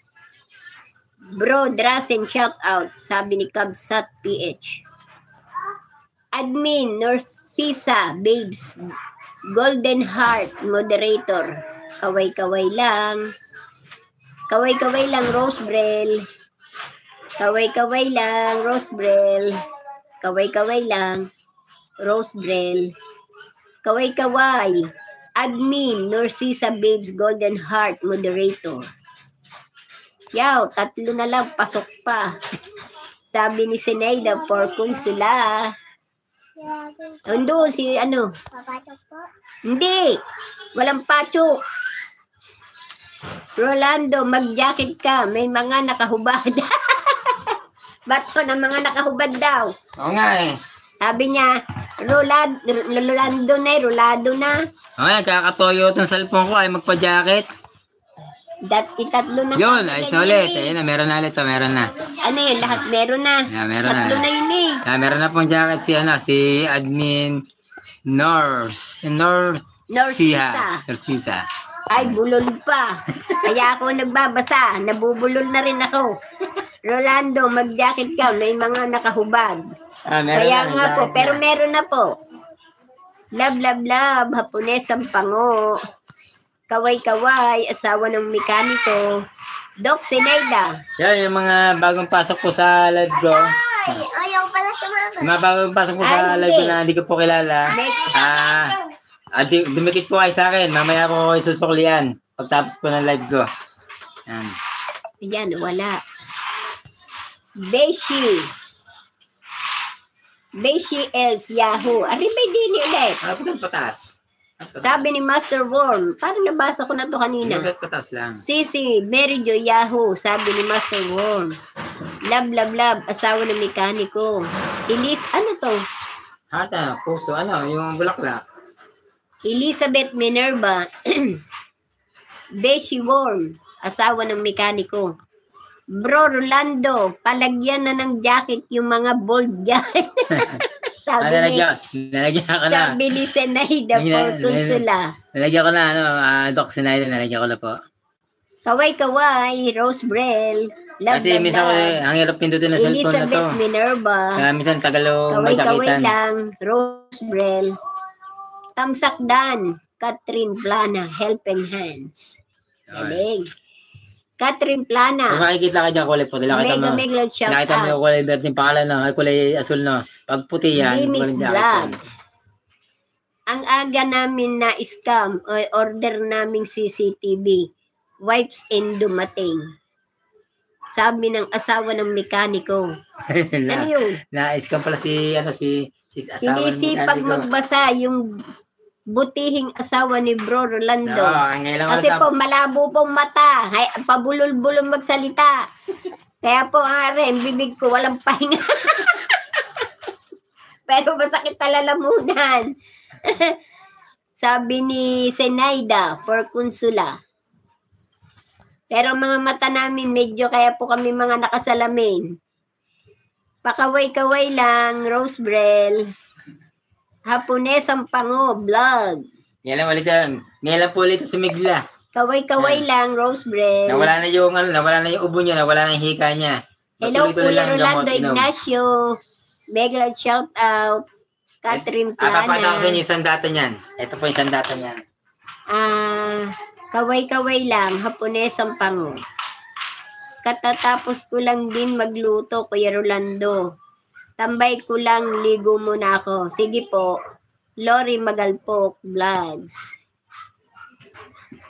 Bro, Drasen, shout out. Sabi ni Kabsat PH. Admin, Narcisa, Babes, Golden Heart, Moderator. Kaway-kaway lang. Kaway-kaway lang, Rose Brel. Kaway-kaway lang, Rose Brel. Kaway-kaway lang, Rose Brel. Kaway-kaway. Admin, Narcisa Babes, Golden Heart, Moderator. Yaw, tatlo na lang, pasok pa. Sabi ni Sineida, for Consula. Ando si ano, Papasok po. hindi. Walang pacho. Rolando, mag-jacket ka. May mga nakahubad. Ba't ko na mga nakahubad daw? Oo nga eh. Sabi niya, Rolad, Rolando na, eh, Rolado na. Oo nga, kakatoyo itong cellphone ko ay magpa-jacket. Dati tatlo na. Yun, na ganyan ulit. eh. Ayun na, meron na ulit. oh, Meron na. Ano yun, lahat meron na. Yeah, meron na. tatlo na yun eh. Ah, meron na pong jacket si, ano, si admin Nors. Nors. Norsisa. Norsisa. Ay, bulol pa. Kaya ako nagbabasa. Nabubulol na rin ako. Rolando, mag-jacket ka. May mga nakahubad. Ah, meron Kaya na, nga po, jacket pero na. meron na po. Love, love, love, Hapones ang pango. Kaway-kaway, asawa ng mekaniko. Doc Sineida. Yan, yung mga bagong pasok po sa live ko. Ay, ayaw pala sa mama. Yung mga bagong pasok po sa Ay, live ko na hindi ko po kilala. Ah, ah di, dumikit po kayo sa akin. Mamaya ko kayo susuklian. Pagtapos po ng live ko. Yan. Ayan, wala. Beshi. Beshi Els Yahoo. Ari may dini ulit. Ah, pagkat patas. Sabi ni Master Worm, parang nabasa ko na to kanina. Pagkat patas lang. Sisi, Mary Jo Yahoo, sabi ni Master Worm. Love, love, love. Asawa ng mekaniko. Elis, ano to? Hata, puso, ano, yung bulaklak. Elizabeth Minerva. Beshi Worm. Asawa ng mekaniko. Bro Rolando, palagyan na ng jacket yung mga bold jacket. Sabi ni, nalagyan, nalagyan ko na. sabi ni Senaida Nalagyan- Portonsula. Nalagyan ko na, ano, uh, Doc Snyder, nalagyan ko na po. Kaway-kaway, Rose Brel. Love, Kasi minsan ko, ang hirap pindutin ng cellphone na to. Elizabeth Minerva. Kaya minsan tagalo Kaway-kaway magkakitan. lang, Rose Brel. Tamsak Dan, Catherine Plana, Helping Hands. Galing. Catherine Kung Plana, makikita ka dyan, kulay puti. Nakita Mega mo. Mega shout Nakita mo out. yung kulay verde yung pangalan, no? Ay, kulay asul, no? Pag puti yan, jacket Vlog. Ang aga namin na scam o order naming CCTV. Wipes in dumating. Sabi ng asawa ng mekaniko. Ano na, yun? na-scam pala si, ano, si, si asawa ng Sinisipag mekaniko. magbasa yung butihing asawa ni Bro Rolando. Lang Kasi po, malabo pong mata. Hay, pabulol-bulol magsalita. Kaya po, are, ang bibig ko walang pahinga. Pero masakit talalamunan. Sabi ni Senaida for Consula. Pero mga mata namin, medyo kaya po kami mga nakasalamin. Pakaway-kaway lang, Rose Brel. Hapones ang pango, vlog. Ngayon lang ulit yan. Ngayon lang po ulit si Migla. Kaway-kaway lang, Rose Brel. Nawala na yung, ano, nawala na yung ubo niya, nawala na yung hika niya. Hello, Kuya lang Rolando. Ignacio. Mega shout out. Catherine At papakita ko sa Plana. inyo yung sandata niyan. Ito po yung sandata niyan. Ah, kaway-kaway lang, hapones ang pango. Katatapos ko lang din magluto, Kuya Rolando. Tambay ko lang, ligo muna ako. Sige po. Lori Magalpok Vlogs.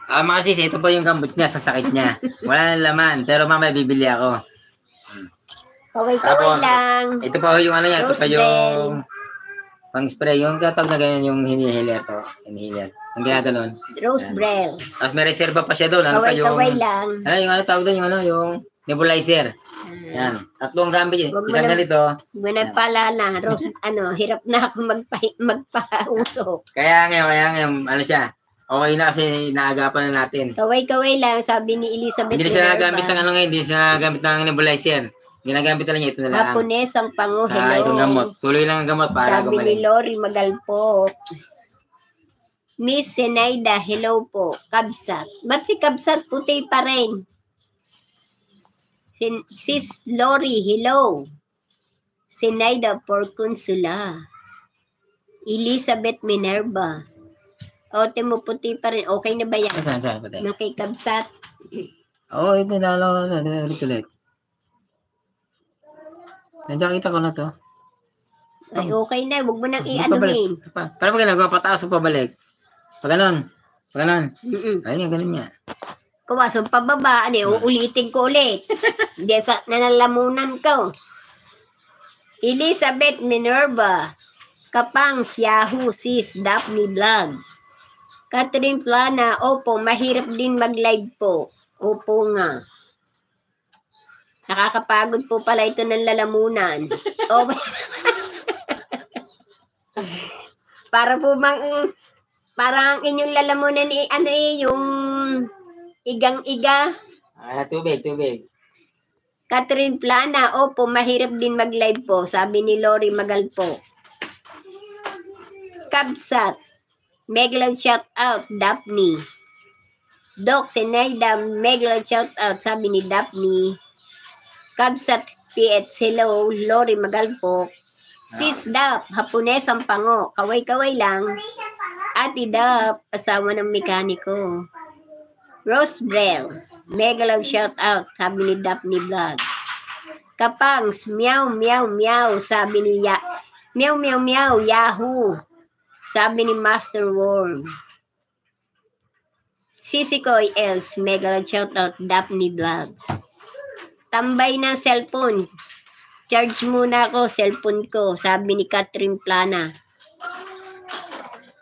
Ah, mga sis, ito po yung gamot niya sa sakit niya. Wala na laman, pero mamaya bibili ako. Kaway-kaway lang. Ito pa yung ano yan, ito pa yung pang spray, yung tatag na ganyan yung inhaler to. Inhaler. Ang ginaganon. Rose Brel. Tapos may reserva pa siya doon. Ano pa yung... Kaway-kaway lang. Ano yung ano tawag doon? Yung ano, yung nebulizer. Yan. Tatlong gamit yun. Isang na- ganito. Muna pala na, Rose, ano, hirap na ako magpa, magpauso. Kaya ngayon, kaya ngayon, ano siya. Okay na kasi naagapan na natin. Kaway-kaway lang, sabi ni Elizabeth Hindi siya nagamit ng ano ngayon, hindi siya nagamit ng nebulizer. Ginagamit na lang niya ito na lang. Hapones ang pango, hello. itong gamot. Tuloy lang ang gamot para Sabi ni gumaling. Lori Magalpok. Miss Senaida, hello po. Kabsat. Ba't si Kabsat puti pa rin? Sin- Sis Lori, hello. Senaida for Consula. Elizabeth Minerva. O, mo puti pa rin. Okay na ba yan? Saan, saan, pati? Nung kay Kabsat. Oo, oh, ito na lang. Ulit ulit. Nandiyan kita ko na to. Ay, okay na. Huwag mo nang i-anuhin. Pa, para pag ginagawa, pataas o pabalik. Pag ganon. Pag ganon. Mm-mm. Ayun nga, ganon niya. Kumasong pababa, ano, uulitin ko ulit. Hindi sa nanalamunan ko. Elizabeth Minerva, Kapang Yahoo Sis Daphne Vlogs. Catherine Plana, opo, mahirap din mag-live po. Opo nga. Nakakapagod po pala ito ng lalamunan. O, para po mang, parang ang inyong lalamunan eh, ano eh, yung igang-iga. Ah, tubig, tubig. Catherine Plana, opo, mahirap din mag-live po, sabi ni Lori Magalpo. Kabsat, Meglang shout out, Daphne. Doc Senaida, Meglang shout out, sabi ni Daphne. Kabsat, PH, hello, Lori Magalpo. Sis Dap, Hapones ang pango, kaway-kaway lang. Ati Dap, asawa ng mekaniko. Rose Brel, mega love shout out, sabi ni Daphne Vlog. Kapangs, meow, meow, meow, sabi ni ya meow, meow, meow, Yahoo, sabi ni Master Worm. Sisi Koy Els, mega love shout out, Daphne Vlogs. Tambay ng cellphone. Charge muna ako, cellphone ko, sabi ni Catherine Plana.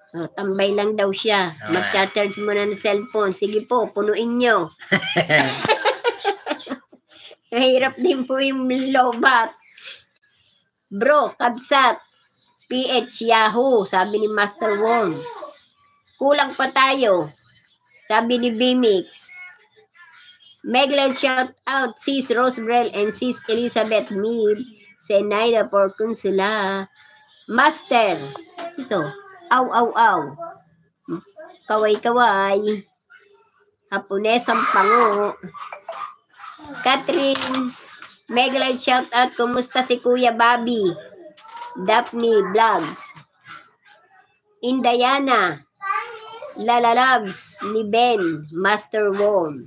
Oh, tambay lang daw siya. Magcha-charge muna ng cellphone. Sige po, punuin nyo. Mahirap din po yung lobat. Bro, kabsat. PH Yahoo, sabi ni Master Worm. Kulang pa tayo, sabi ni Bimix. Meglan shout out Sis Rosebrel and Sis Elizabeth Mead. Senaida por Consula. Master, ito, aw aw aw. Kaway-kaway. Haponesang pango. Catherine, Megalite shout out. Kumusta si Kuya Bobby? Daphne Vlogs. Indayana. Lala Loves ni Ben. Master Worm.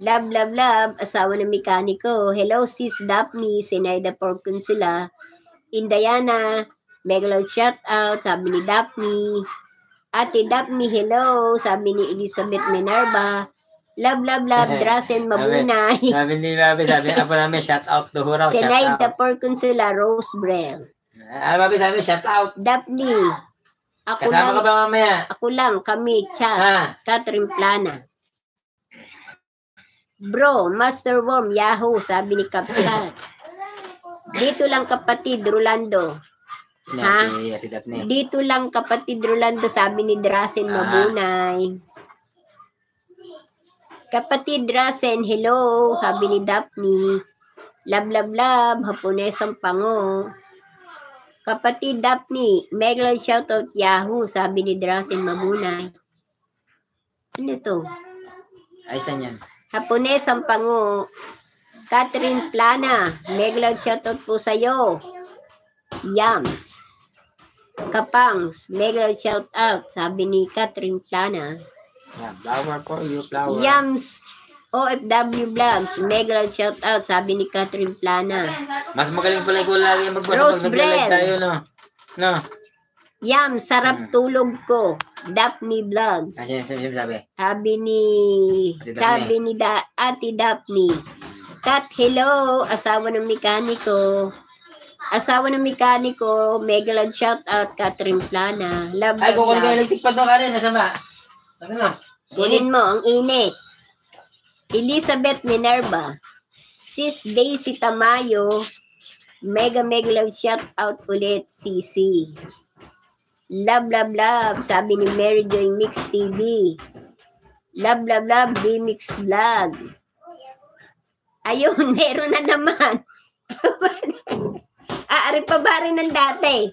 Love, love, love. Asawa ng mekaniko. Hello, sis Daphne. Sinaida Porcon sila. Indayana. Megalite shout out. Sabi ni Daphne. Ate Daphne, hello. Sabi ni Elizabeth Minerva. Love, love, love. Drasen Mabunay. Sabi ni Babi, sabi ako namin, shout out to Huraw, shout out. Porconsula Rose Brel. Ano Babi, sabi, shout out. Daphne. Ako Kasama ka lang, ba mamaya? ako lang, kami, chat. Ha? Catherine Plana. Bro, Master Worm, Yahoo, sabi ni Kapsat. Dito lang kapatid, Rolando. Ha? si Ate Daphne? Dito lang kapatid Rolando, sabi ni Drasen Ah. Mabunay. Kapatid Drasen, hello, sabi ni Daphne. Love, love, love, haponesang pango. Kapatid Daphne, Megalon shoutout Yahoo, sabi ni Drasen Mabunay. Ano to? Ayos na yan. Haponesang pango. Catherine Plana, Megalon shoutout po sa'yo. Yams. Kapangs, mega shout out, sabi ni Catherine Plana. Yeah, flower for you, flower. Yams, OFW Vlogs, mega shout out, sabi ni Catherine Plana. Mas magaling pala ko lagi magbasa Rose pag Brel. tayo, no? No? Yams, sarap tulog ko. Daphne Vlogs. Kasi sabi, sabi. Sabi ni, sabi ni da, Ate Daphne. Kat, hello, asawa ng mekaniko. Asawa ng mekaniko, mega shout out, Catherine Plana. Love, Ay, kukunin ko yung electric pad mo kanin, nasama. Ano na? Kunin mo, ang init. Elizabeth Minerva. Sis Daisy Tamayo. Mega mega love shout out ulit, Sisi. Love, love, love, sabi ni Mary Joy Mix TV. Love, love, love, B-Mix Vlog. Ayun, meron na naman. Aari pa ba rin ng dati?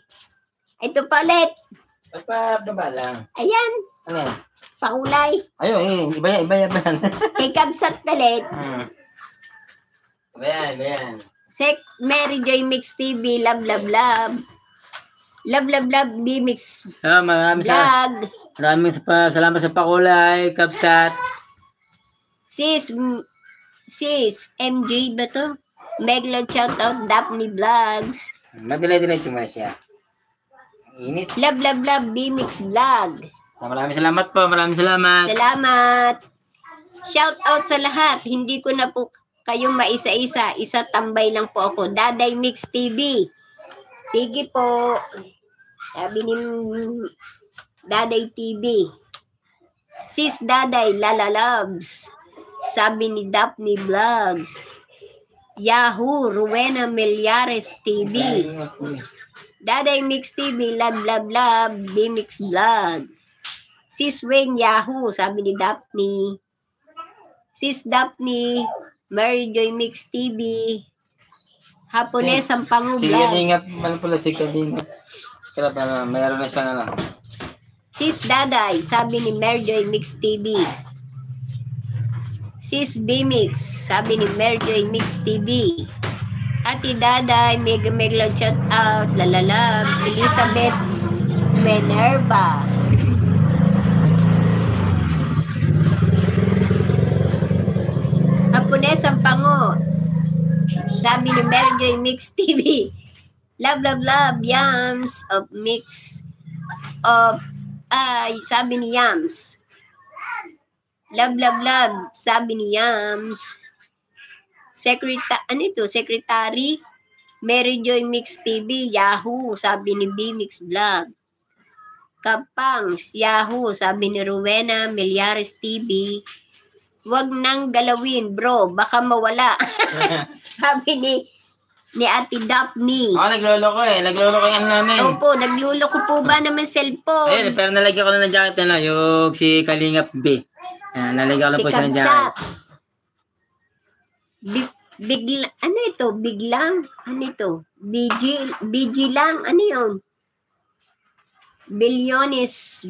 Ito palit. Pagpababa lang. Ayan, Ano yan? pakulay. Ayun, eh, iba yan, iba yan. Kay Kabsat talit. Hmm. Iba yan, iba yan. Sek Mary Joy Mix TV, love, love, love. Love, love, love, B-Mix Ah, maraming sa, Vlog. maraming sa, pa, salamat sa pakulay, kapsat. Sis, m- sis, MJ ba to? Meglog shoutout, Daphne Vlogs. Madilay-diretso mo siya. Init. Love, love, love, B-Mix Vlog. Maraming salamat po, maraming salamat. Salamat. Shoutout sa lahat. Hindi ko na po kayo maisa-isa. Isa tambay lang po ako. Daday Mix TV. Sige po. Sabi ni Daday TV. Sis Daday, Lala Loves. Sabi ni Daphne Vlogs. Yahoo, Rowena Melyares TV. Daday Mix TV, Love, Love, Love, B-Mix Vlog. Sis Wayne Yahoo, sabi ni Daphne. Sis Daphne, Mary Joy Mix TV. Hapones ang Si pangublag. Kalingap, ano pala si Kalingap? Kaya pala, mayroon na siyang ano. Sis Daday, sabi ni Mary Joy Mix TV. Sis B-Mix, sabi ni Mary Joy Mix TV. Ati Daday, mega mega shout out, lalalabs, Elizabeth Minerva. Hapones ang pango. Sabi ni Mary Joy Mix TV. Love, love, love, yams of mix of, ay, sabi ni Yams. Love, love, love, sabi ni Yams. Secretary, ano ito? Secretary? Mary Joy Mix TV, Yahoo, sabi ni B Mix Vlog. Kapangs, Yahoo, sabi ni Rowena Melyares TV. wag nang galawin, bro. Baka mawala. Sabi ni ni Ate Daphne. Ako nagloloko eh. Nagloloko yan namin. Opo, nagluloko po ba naman cellphone? Ayun, pero nalagyan ko na ng jacket na. Yung si Kalingap B. Ayan, nalagyan ko na po siya ng jacket. Kabsat. Bi- bigla, ano ito? Biglang? Ano ito? Bigil, bigilang? Ano yun? Bilyones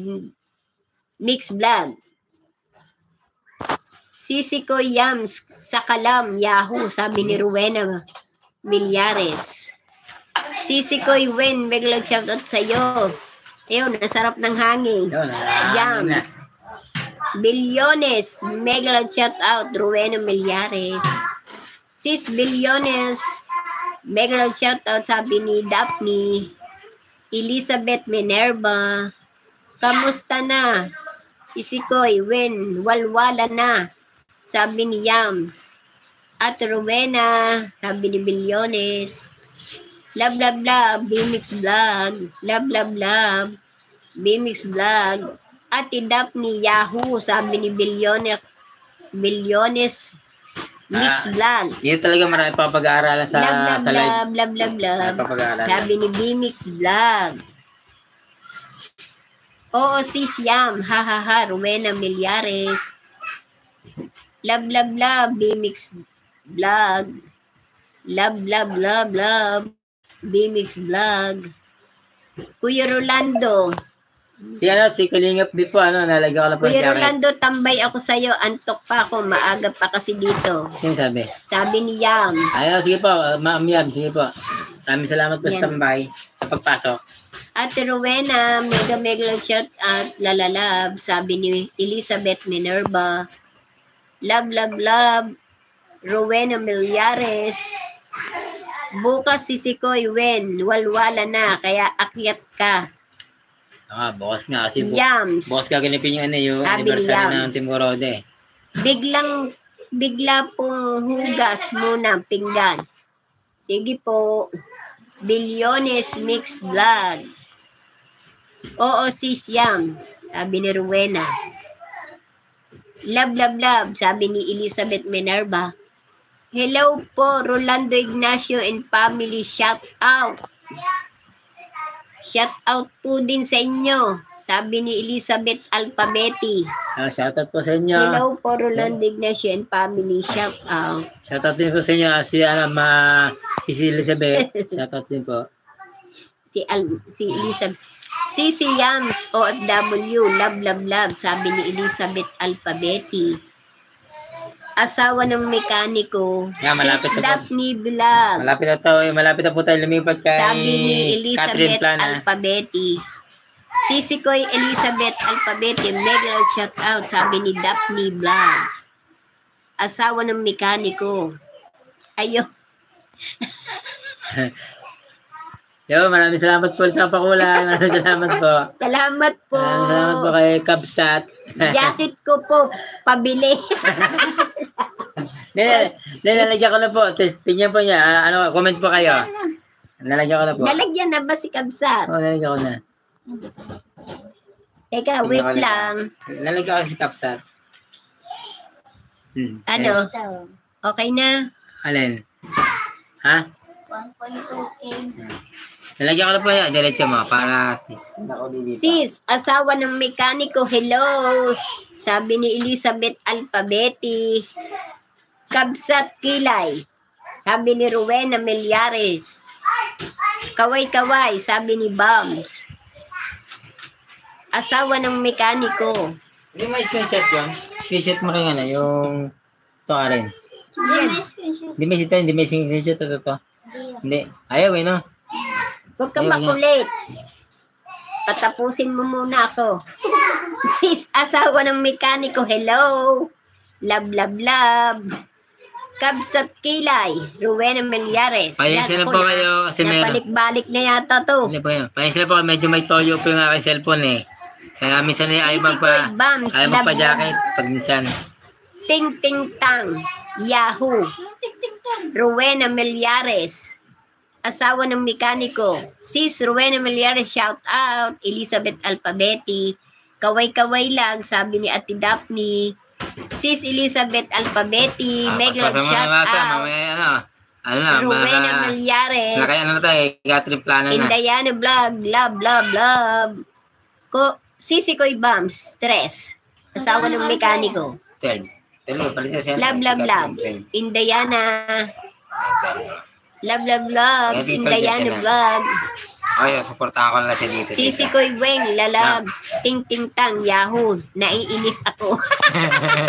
Mix Vlog. Sisi ko yams sa kalam Yahoo, sabi ni Rowena Millares. Sisi ko Wen, biglang shoutout sa'yo. Ayun, nasarap ng hangin. Na. Bilyones, mega loud shout out, Rueno Millares. Sis Bilyones, mega loud shout out, sabi ni Daphne. Elizabeth Minerva, kamusta na? Isikoy, Wen, walwala na, sabi ni Yams. At Rowena, sabi ni Bilyones. Love, love, love, B-Mix Vlog. Love, love, love, B-Mix Vlog. Ate Daphne Yahoo, sabi ni Bilyones, Bilyones Mix Ah. Vlog. Dito talaga marami pa pag-aaralan sa, Love, love, sa live. love, love, love, love. Pag-aaralan. Sabi ni B-Mix Vlog. Oo, sis Yam. Ha, ha, ha. Rowena Millares. Love, love, love. B-Mix Vlog. Love, love, love, love. B-Mix Vlog. Kuya Rolando. Si ano, si Kalingap B po, ano, nalagyan ko na po Kuya. Rolando, tambay ako sa'yo. Antok pa ako. Maaga pa kasi dito. Sino sabi? Sabi ni Yams. Ayaw, sige po, uh, ma'am Yam, sige po. Maraming salamat po Yan. sa tambay, sa pagpasok. Ate Rowena, mega mega shout at lalalab. Sabi ni Elizabeth Minerva. Love, love, love. Rowena Millares. Bukas si Sikoy Wen. Walwala na. Kaya akyat ka. Ah, boss nga, kasi bu- Yams. boss gaganapin yung ano, yung anniversary Yams. ng Team Corode. Biglang, bigla pong hugas muna ang pinggan. Sige po. Bilyones Mix Vlog. Oo, sis Yams. Sabi ni Rowena. Love, love, love. Sabi ni Elizabeth Minerva. Hello po, Rolando Ignacio and family. Shout out. Shout out po din sa inyo. Sabi ni Elizabeth Alphabeti. Ah, shoutout po sa inyo. Hello po, Rolando Ignacio and family. Shout out. Shoutout din po sa inyo, si, ano, ma, si, Elizabeth. Shoutout din po. Si, Al, si Elizabeth. Si si Yams, OFW, love, love, love, sabi ni Elizabeth Alphabeti. Asawa ng mekaniko. Yeah, malapit po. Daphne Vlog. Malapit na to, malapit na po tayo lumipat kay Sabi ni Elizabeth Plana. Alphabeti. Sisi ko'y Elizabeth Alphabeti. Mega shout out. Sabi ni Daphne Vlogs. Asawa ng mekaniko. Ayun. Yo, maraming salamat po sa pakulang. Maraming salamat po. Salamat po. Maraming salamat po kay Kabsat. Jacket ko po. Pabili. Nil- Nilalagyan ko na po. Tingnan po niya. Ah, ano, comment po kayo. Nalagyan ko na po. Nalagyan na ba si Kabsat? Oo, nalagyan ko na. Teka, Tingnan wait lang. Nalagyan ko si Kabsat. Hmm. Ano? Okay na? Alin? Ha? 1.2K. Nalagyan ko na po yan. Diretso mo para... Sis, asawa ng mekaniko, hello. Sabi ni Elizabeth Alphabeti. Kabsat Kilay. Sabi ni Rowena Millares. Kaway-kaway, sabi ni Bums. Asawa ng mekaniko. Hindi may screenshot yun. Screenshot mo rin ano, yung... Ito ka rin. Hindi may screenshot. Hindi may sito, hindi may screenshot ito. Hindi. Ayaw eh, no? Huwag ka Ayun nga. makulit. Patapusin mo muna ako. Sis, asawa ng mekaniko, hello. Love, love, love. Kabsat Kilay, Rowena Millares. Pasensya Yan, na po kayo kasi meron. Napalik-balik na yata to. Hindi po yun. Pasensya na po, medyo may toyo po yung aking cellphone eh. Kaya minsan eh, ayaw magpa... Ayaw magpa-jacket pag minsan. Ting Ting Tang, Yahoo. Rowena Millares. Asawa ng mekaniko. Sis Rowena Millares, shout out. Elizabeth Alphabeti. Kaway-kaway lang, sabi ni Ate Daphne. Sis Elizabeth Alphabeti, Ah, mega pagpasa mo shout na out. mamaya ano. Ano na, Rowena baka... Malyares. Nakaya ano na tayo, Catherine Plana na. Indayana Vlog, love, love, love. Ko, Sisi Koy Bams, stress. Asawa ng mekaniko. Third. Tuloy, palitan siya. Love, love, love. Indayana. Love, love, love. Yan, dito Indayana siya na. Vlog. Okay, supportahan ko na siya dito. Sisi. Koy Weng, lalabs. Ting, ting, tang, yahoo. Naiinis ako.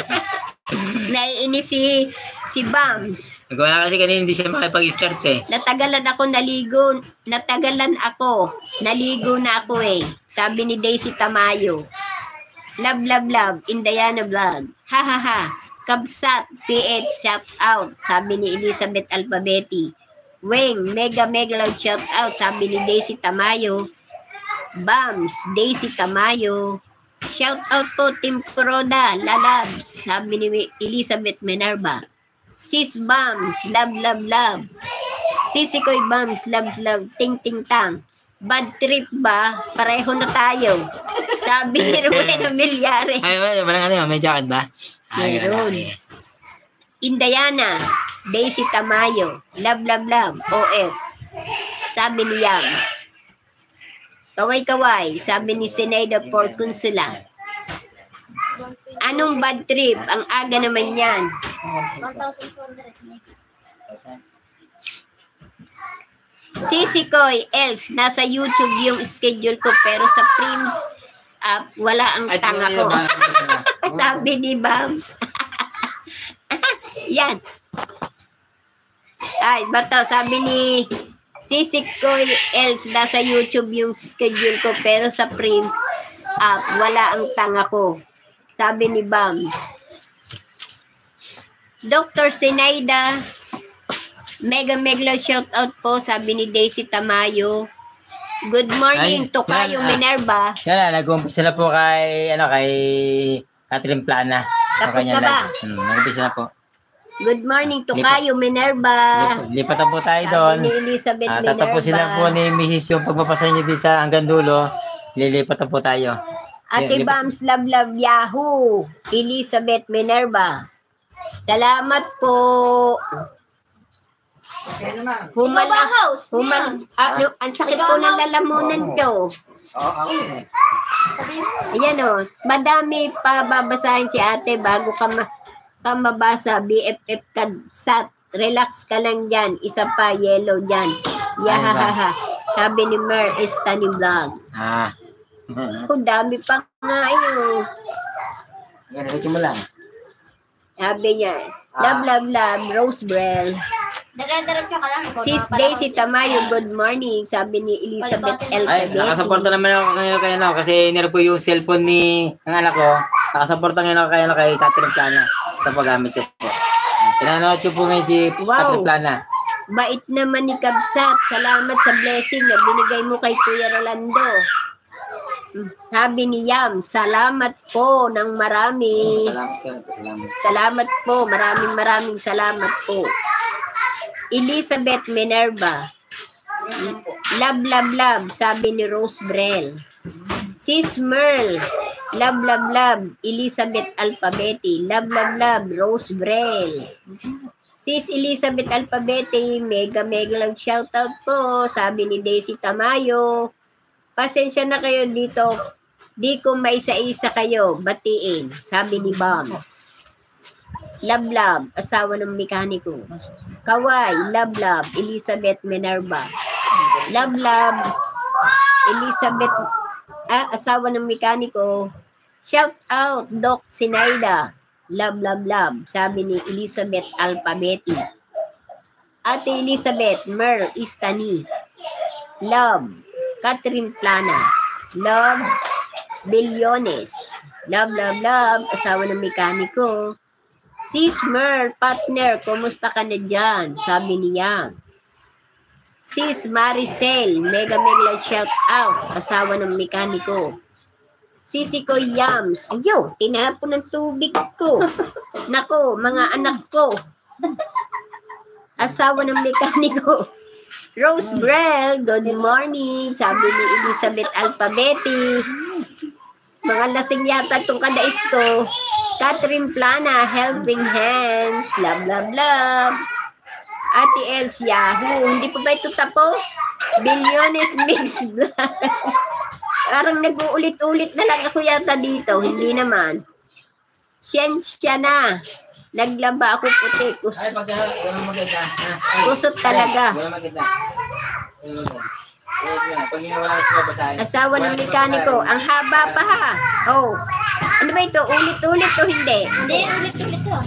Naiinis si, si Bams. Ikaw na kasi kanina hindi siya makipag-start eh. Natagalan ako naligo. Natagalan ako. Naligo na ako eh. Sabi ni Daisy Tamayo. Love, love, love. Indayana Vlog. Ha, ha, ha. Kabsat, PH, shout out. Sabi ni Elizabeth Alphabeti. Weng, mega, mega loud shout out. Sabi ni Daisy Tamayo. Bams, Daisy Tamayo. Shout out po, Team Kuroda, Lalabs. Sabi ni Elizabeth Minerva. Sis Bams, love, love, love. Sisi Koy Bams, love, love, ting, ting, tang. Bad trip ba? Pareho na tayo. Sabi ni Rowena Milyare. Ay, wala, wala ano yun, may jacket ba? Ay, Meron. wala. Indayana, Daisy Tamayo, love, love, love, OF. Sabi ni Yams. Kaway-kaway, sabi ni Seneda Porcunsula. Anong bad trip? Ang aga naman yan. 1,400. Sisi Koy, else, nasa YouTube yung schedule ko pero sa Prims app, wala ang tanga ko. ba? Sabi ni Bams. Yan. Ay, bato, sabi ni Sisi Koy, else, nasa YouTube yung schedule ko pero sa Prims app, wala ang tanga ko. Sabi ni Bams. Dr. Sinaida, mega mega shout out po, sabi ni Daisy Tamayo. Good morning Ay, to Kayo ah. Minerva. Yan na, nag-umpisa na po kay, ano, kay Catherine Plana. Tapos na ba? Hmm, nag-umpisa na po. Good morning to Lipat- Kayo Minerva. Lip- Lipat na po tayo doon. Ni Elizabeth Ah, Minerva. tatapusin na po ni Mrs. yung pagpapasa niyo din sa hanggang dulo. Lilipat na po tayo. Ate Lipat- Bams Love Love Yahoo. Elizabeth Minerva. Salamat po. Okay naman. Humal Ikaw ba, house? Humal. Ah, no, ang sakit po ng lalamunan to. Ayan o. Madami pa babasahin si ate bago ka, ma- ka mabasa. BFF ka sat. Relax ka lang dyan. Isa pa, yellow dyan. Yahahaha. Sabi ni Mer Estani Vlog. Ah. Kung dami pa nga yun. Yan, nakikita mo lang. Sabi niya, love, love, love, Rose Brel. Dire-diretso ka lang. Sis na Daisy kasi. Tamayo, good morning. Sabi ni Elizabeth L. Ay, nakasuporta naman ako kayo kay ano, kasi nila po yung cellphone ni ng anak ko. Nakasuporta ngayon ako kay ano, kay Catherine Plana sa paggamit ko po. Pinanood ko po ngayon si Wow. Catherine Plana. Bait naman ni Kabsat. Salamat sa blessing na binigay mo kay Kuya Rolando. Hmm, Sabi ni Yam, salamat po ng marami. Salamat ka. Salamat. Salamat po, maraming maraming salamat po. Elizabeth Minerva. Love, love, love, sabi ni Rose Brel. Sis Merle. Love, love, love, Elizabeth Alphabeti. Love, love, love, Rose Brel. Sis Elizabeth Alphabeti, mega mega lang shoutout po, sabi ni Daisy Tamayo. Pasensya na kayo dito. Di ko maisa-isa kayo, batiin, sabi ni Bombs. Love Love, asawa ng mekaniko. Kaway, Love Love, Elizabeth Minerva. Love Love, Elizabeth, ah, asawa ng mekaniko. Shout out, Doc Sinaida. Love, love, love, sabi ni Elizabeth Alphabeti. Ate Elizabeth Mer Istani. Love, Catherine Plana. Love, Bilyones. Love, love, love, asawa ng mekaniko. Sis Mer, partner, kumusta ka na dyan? Sabi niya. Sis Maricel, mega mega shout out, asawa ng mekaniko. Sisi ko yams. Ayo, tinapon ng tubig ko. Nako, mga anak ko. Asawa ng mekaniko. Rose Brel, good morning. Sabi ni Elizabeth Alphabeti. Mga lasing yata itong kadais ko. Catherine Plana, Helping Hands, love, love, love. Ate Els Yahoo. Hindi pa ba ito tapos? Bilyones Mix Vlog. Parang nag-uulit-ulit na lang ako yata dito. Hindi naman. Siyensya na. Naglaba ako puti. Kus Ay, pag walang maganda. ha? kusot talaga. Walang maganda. Eh. Asawa ng mekaniko. Ang haba pa ha. Oh. Ano ba ito? Ulit-ulit o hindi? Hindi, ulit-ulit to.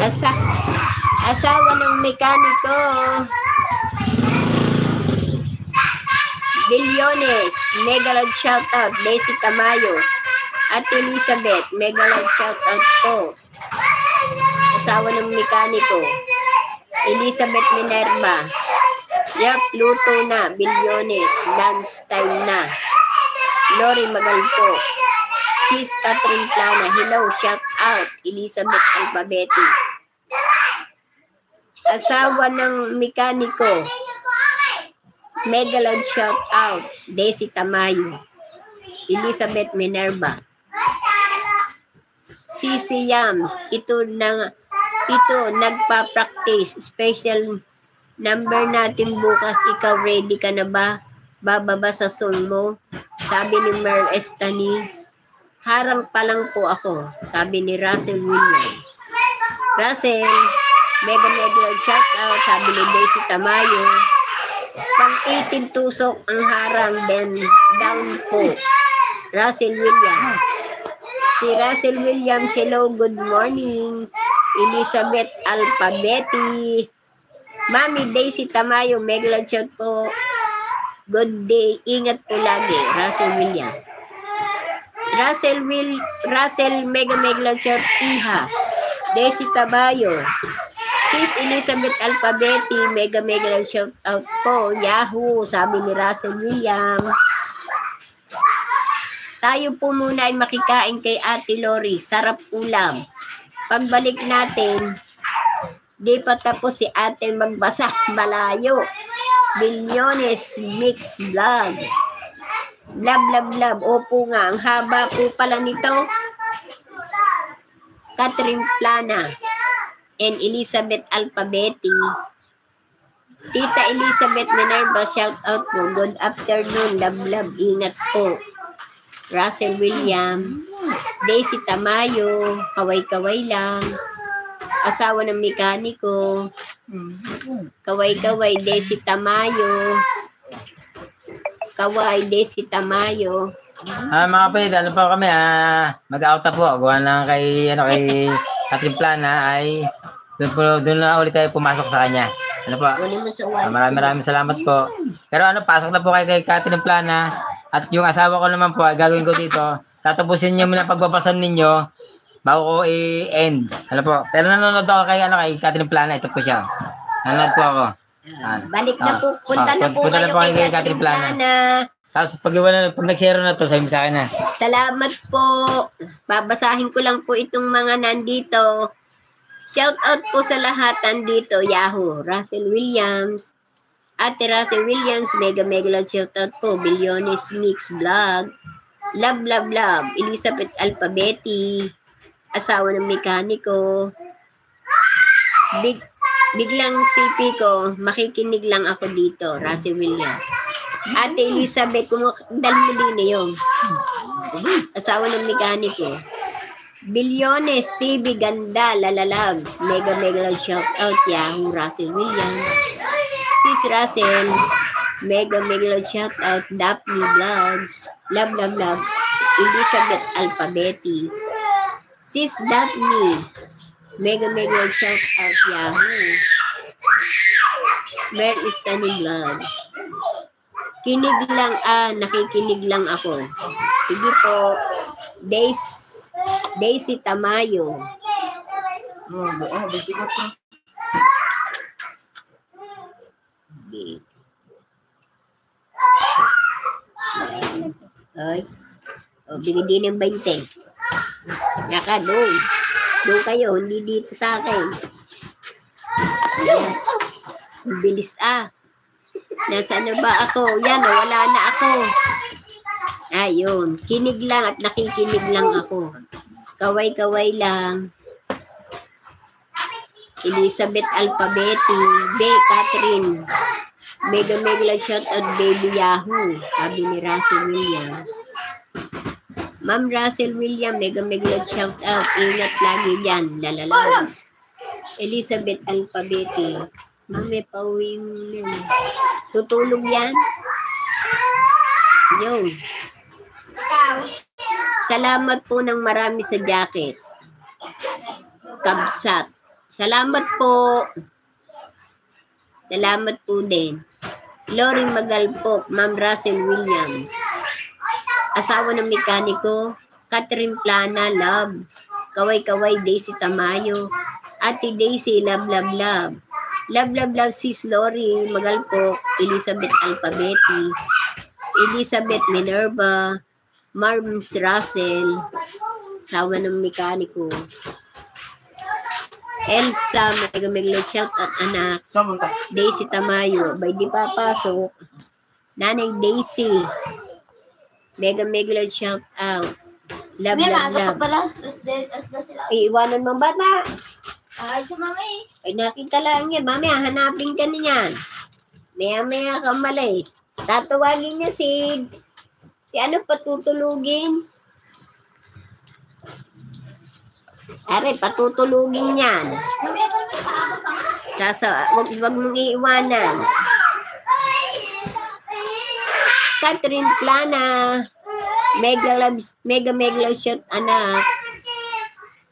Asa asawa ng mekaniko. Bilyones, mega love shoutout, Daisy Tamayo. At Elizabeth, mega love shoutout po. Asawa ng mekaniko. Elizabeth Minerva. Yup, luto na, Bilyones, lunch time na. Lori Magalpo. Sis Catherine Plana, hello, shout out, Elizabeth Alphabeti. Asawa ng mekaniko, Megalod shout out, Daisy Tamayo, Elizabeth Minerva. Sisi Yams, ito na ito nagpa-practice. Special number natin bukas. Ikaw ready ka na ba? Bababa sa song mo? Sabi ni Merl Estani. Harang pa lang po ako. Sabi ni Russell Williams. Russell, mega mega shout out. Sabi ni Daisy Tamayo. Pang 18 tusok ang harang, then down po. Russell Williams. Si Russell Williams, hello, good morning. Elizabeth Alphabeti. Mami Daisy Tamayo, mega shout po. Good day. Ingat po lagi. Russell Williams. Russell Will Russell Mega Mega Shout Iha. Daisy Tamayo. Sis Elizabeth Alphabeti, Mega Mega Shout out po. Yahoo, sabi ni Russell Williams. Tayo po muna ay makikain kay Ate Lori. Sarap ulam. Pagbalik natin, di pa tapos si ate magbasa. Malayo. Bilyones Mix Vlog. Love, love, love. Opo nga. Ang haba po pala nito. Catherine Plana and Elizabeth Alphabeti. Tita Elizabeth Minerva, shout out po. Good afternoon. Love, love. Ingat po. Russell William. Daisy Tamayo. Kaway-kaway lang. Asawa ng mekaniko. Kaway-kaway. Daisy Tamayo. Kaway, Daisy Tamayo. Ah, mga kapatid, ano po kami, ah, mag-out na po. Gawa lang kay, ano, kay Catherine Plana ay doon po, doon na ulit tayo pumasok sa kanya. Ano po? Ah, maraming maraming salamat po. Pero ano, pasok na po kay, kay Catherine Plana. At yung asawa ko naman po, gagawin ko dito. Tatapusin niyo muna pagbabasan ninyo bago ko i-end. Ano po? Pero nanonood ako kay, ano, kay Catherine Plana. Ito po siya. Nanonood po ako. Ah. Balik na Ah. po. Punta Ah, na pun- po punta na kayo po kay kayo kay Catherine Catherine Plana. Plana. Tapos pag, wala, pag nag-share na to, sabi mo sa akin na. Salamat po. Babasahin ko lang po itong mga nandito. Shout out po sa lahat nandito. Yahoo. Russell Williams. Ate Russell Williams. Mega mega love shout out po. Bilyones Mix Vlog. Love love love. Elizabeth Alphabeti. Asawa ng mekaniko. Big, biglang sipi ko. Makikinig lang ako dito. Russell Williams. Ate Elizabeth, kung dal mo din eh, yung asawa ng mekaniko. Bilyones, TV, ganda, lalalabs, mega mega love shout out, Yahoo, Russell Williams. Sis Russell, mega mega love shout out, Daphne Vlogs, love love love, Elizabeth Alphabeti. Sis Daphne, mega mega love shout out, Yahoo. Mer Istani Vlog. Kinig lang, ah, nakikinig lang ako. Sige po, Days, Daisy Tamayo. Oh, oh, bibigot ko. Sige. Ay, o, ng 20. Naka, doon. Doon kayo, hindi dito sa akin. Ang Bilis ah. Nasaan na ba ako? Yan, wala na ako. Ayun, kinig lang at nakikinig lang ako. Kaway-kaway lang. Elizabeth Alphabeti, B. Catherine, Mega Mega shout out Baby Yahoo, sabi ni Russell William. Ma'am Russell William, Mega Mega shout out, ingat lagi dyan, lalalas. Elizabeth Alphabeti, Ma'am, may pauwi mo yan. Tutulog yan? Yun. Salamat po ng marami sa jacket. Kabsat. Salamat po. Salamat po din. Lori Magalpok, Ma'am Russell Williams. Asawa ng mekaniko, Catherine Plana, Loves. Kaway-kaway, Daisy Tamayo. Ate Daisy, love, love, love. Love, love, love, sis Lori Magalpok, Elizabeth Alphabeti. Elizabeth Minerva, Marm Russell, sawa ng mekaniko. Elsa, mega mega shout at anak. Daisy Tamayo, bay di papasok. Nanay Daisy, mega mega shout out. Love, May love, love. pala. Iiwanan mo bata. Ay, sa. Ay, nakita lang yan. Mamaya, hanapin ka niyan. Maya-maya ka. Tatawagin niya si... Si ano, patutulugin. Are, patutulugin yan. Sasa, wag, wag mong iiwanan. Catherine Plana. Mega love, mega mega love shot anak.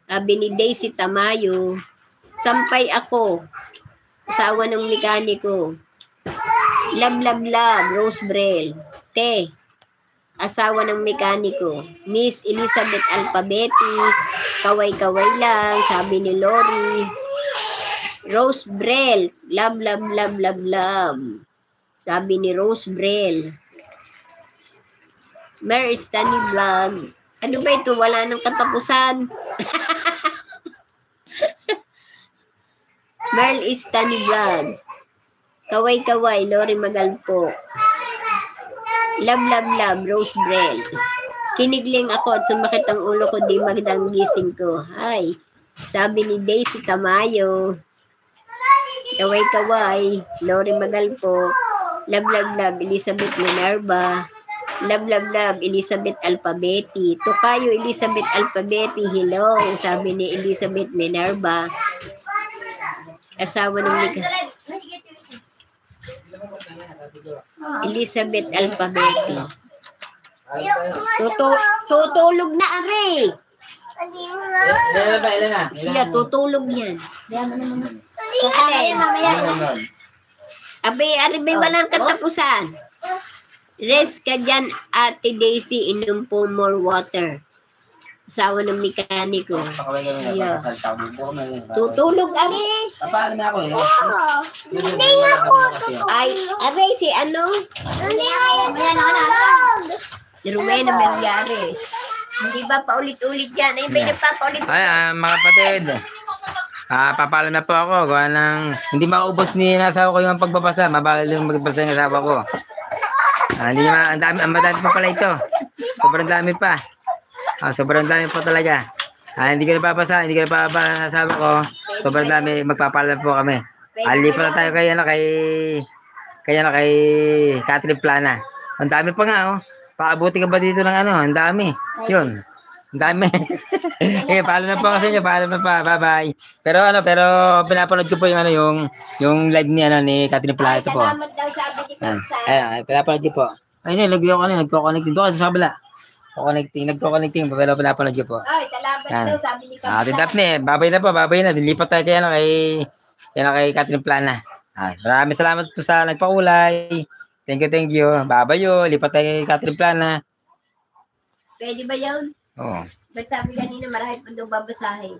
Sabi ni Daisy Tamayo. Sampay ako. Asawa ng mekaniko. Love, love, love. Rose Brel. Te. Asawa ng mekaniko. Miss Elizabeth Alphabeti. Kaway-kaway lang. Sabi ni Lori. Rose Brel. Love, love, love, love, love. Sabi ni Rose Brel. Mary Stanley Vlog. Ano ba ito? Wala nang katapusan. Merl Stanley Vlog. Kaway-kaway. Lori Magalpo. Love, love, love. Rose Brel. Kinigling ako at sumakit ang ulo ko di magdang gising ko. Ay. Sabi ni Daisy Tamayo. Kaway-kaway, Lori Magalpo, Love Love Love, Elizabeth Minerva, Love Love Love, Elizabeth Alphabeti, Tukayo Elizabeth Alphabeti, hello, sabi ni Elizabeth Minerva, asawa ng Nika, Red, mahigit yung isa. Elizabeth Alphabeti. Tutu tutulog na are. Ilan ba? Ilan na? Siya, tutulog yan. Mamaya, mamaya. Abay, ari may walang katapusan. Rest ka dyan, Ate Daisy, inom po more water. Asawa ng mekaniko. Pakaway kami na. Yeah. Salta ko. Buko na yun. Tutulog, ari. Papaalam na ako eh. Hindi ako. Ay, ari, si ano? Na ka na. Si Rowena Melgares. Hindi ba paulit-ulit yan? Ay, may nagpapaulit Ay, ah, mga kapatid. Ah, papalo na po ako. Gawa ng, hindi maubos ni asawa ko yung pagbabasa. Mabawal yung magbasa ng asawa ko. Ah, hindi ma, ang dami, ang madami pa pala ito. Sobrang dami pa. Ah, sobrang dami po talaga. Ah, hindi ko napapasa, hindi ko napapasa ng asawa ko. Sobrang dami, magpapalo po kami. Ah, lipat na tayo kay, ano, kay, kay, ano, kay Catherine Plana. Ang dami pa nga, oh. Paabuti ka ba dito ng ano? Ang dami. Yun. Ang dami. eh, paalam na po kasi niya, paalam na pa. Bye-bye. Pero ano, pero pinapanood ko po yung ano, yung yung live ni ano ni Catherine Plana ito po. Ay, pinapanood ko po. Ayun, ko ano, nagko-connecting doon kasi sa kabila. Connecting, nagko-connecting po, pero pinapanood ko po. Ay, salamat Yan. daw sabi ni Ah, Kapsa. tindap ni, babay na po, babay na. Dilipat tayo kay ano, kay kay, ano, kay Catherine Plana. Ah, maraming salamat po sa nagpakulay. Thank you, thank you. Babay yo, lipat tayo kay Catherine Plana. Pwede ba yun? Oo. Ba't sabi kanina marahil pa daw babasahin?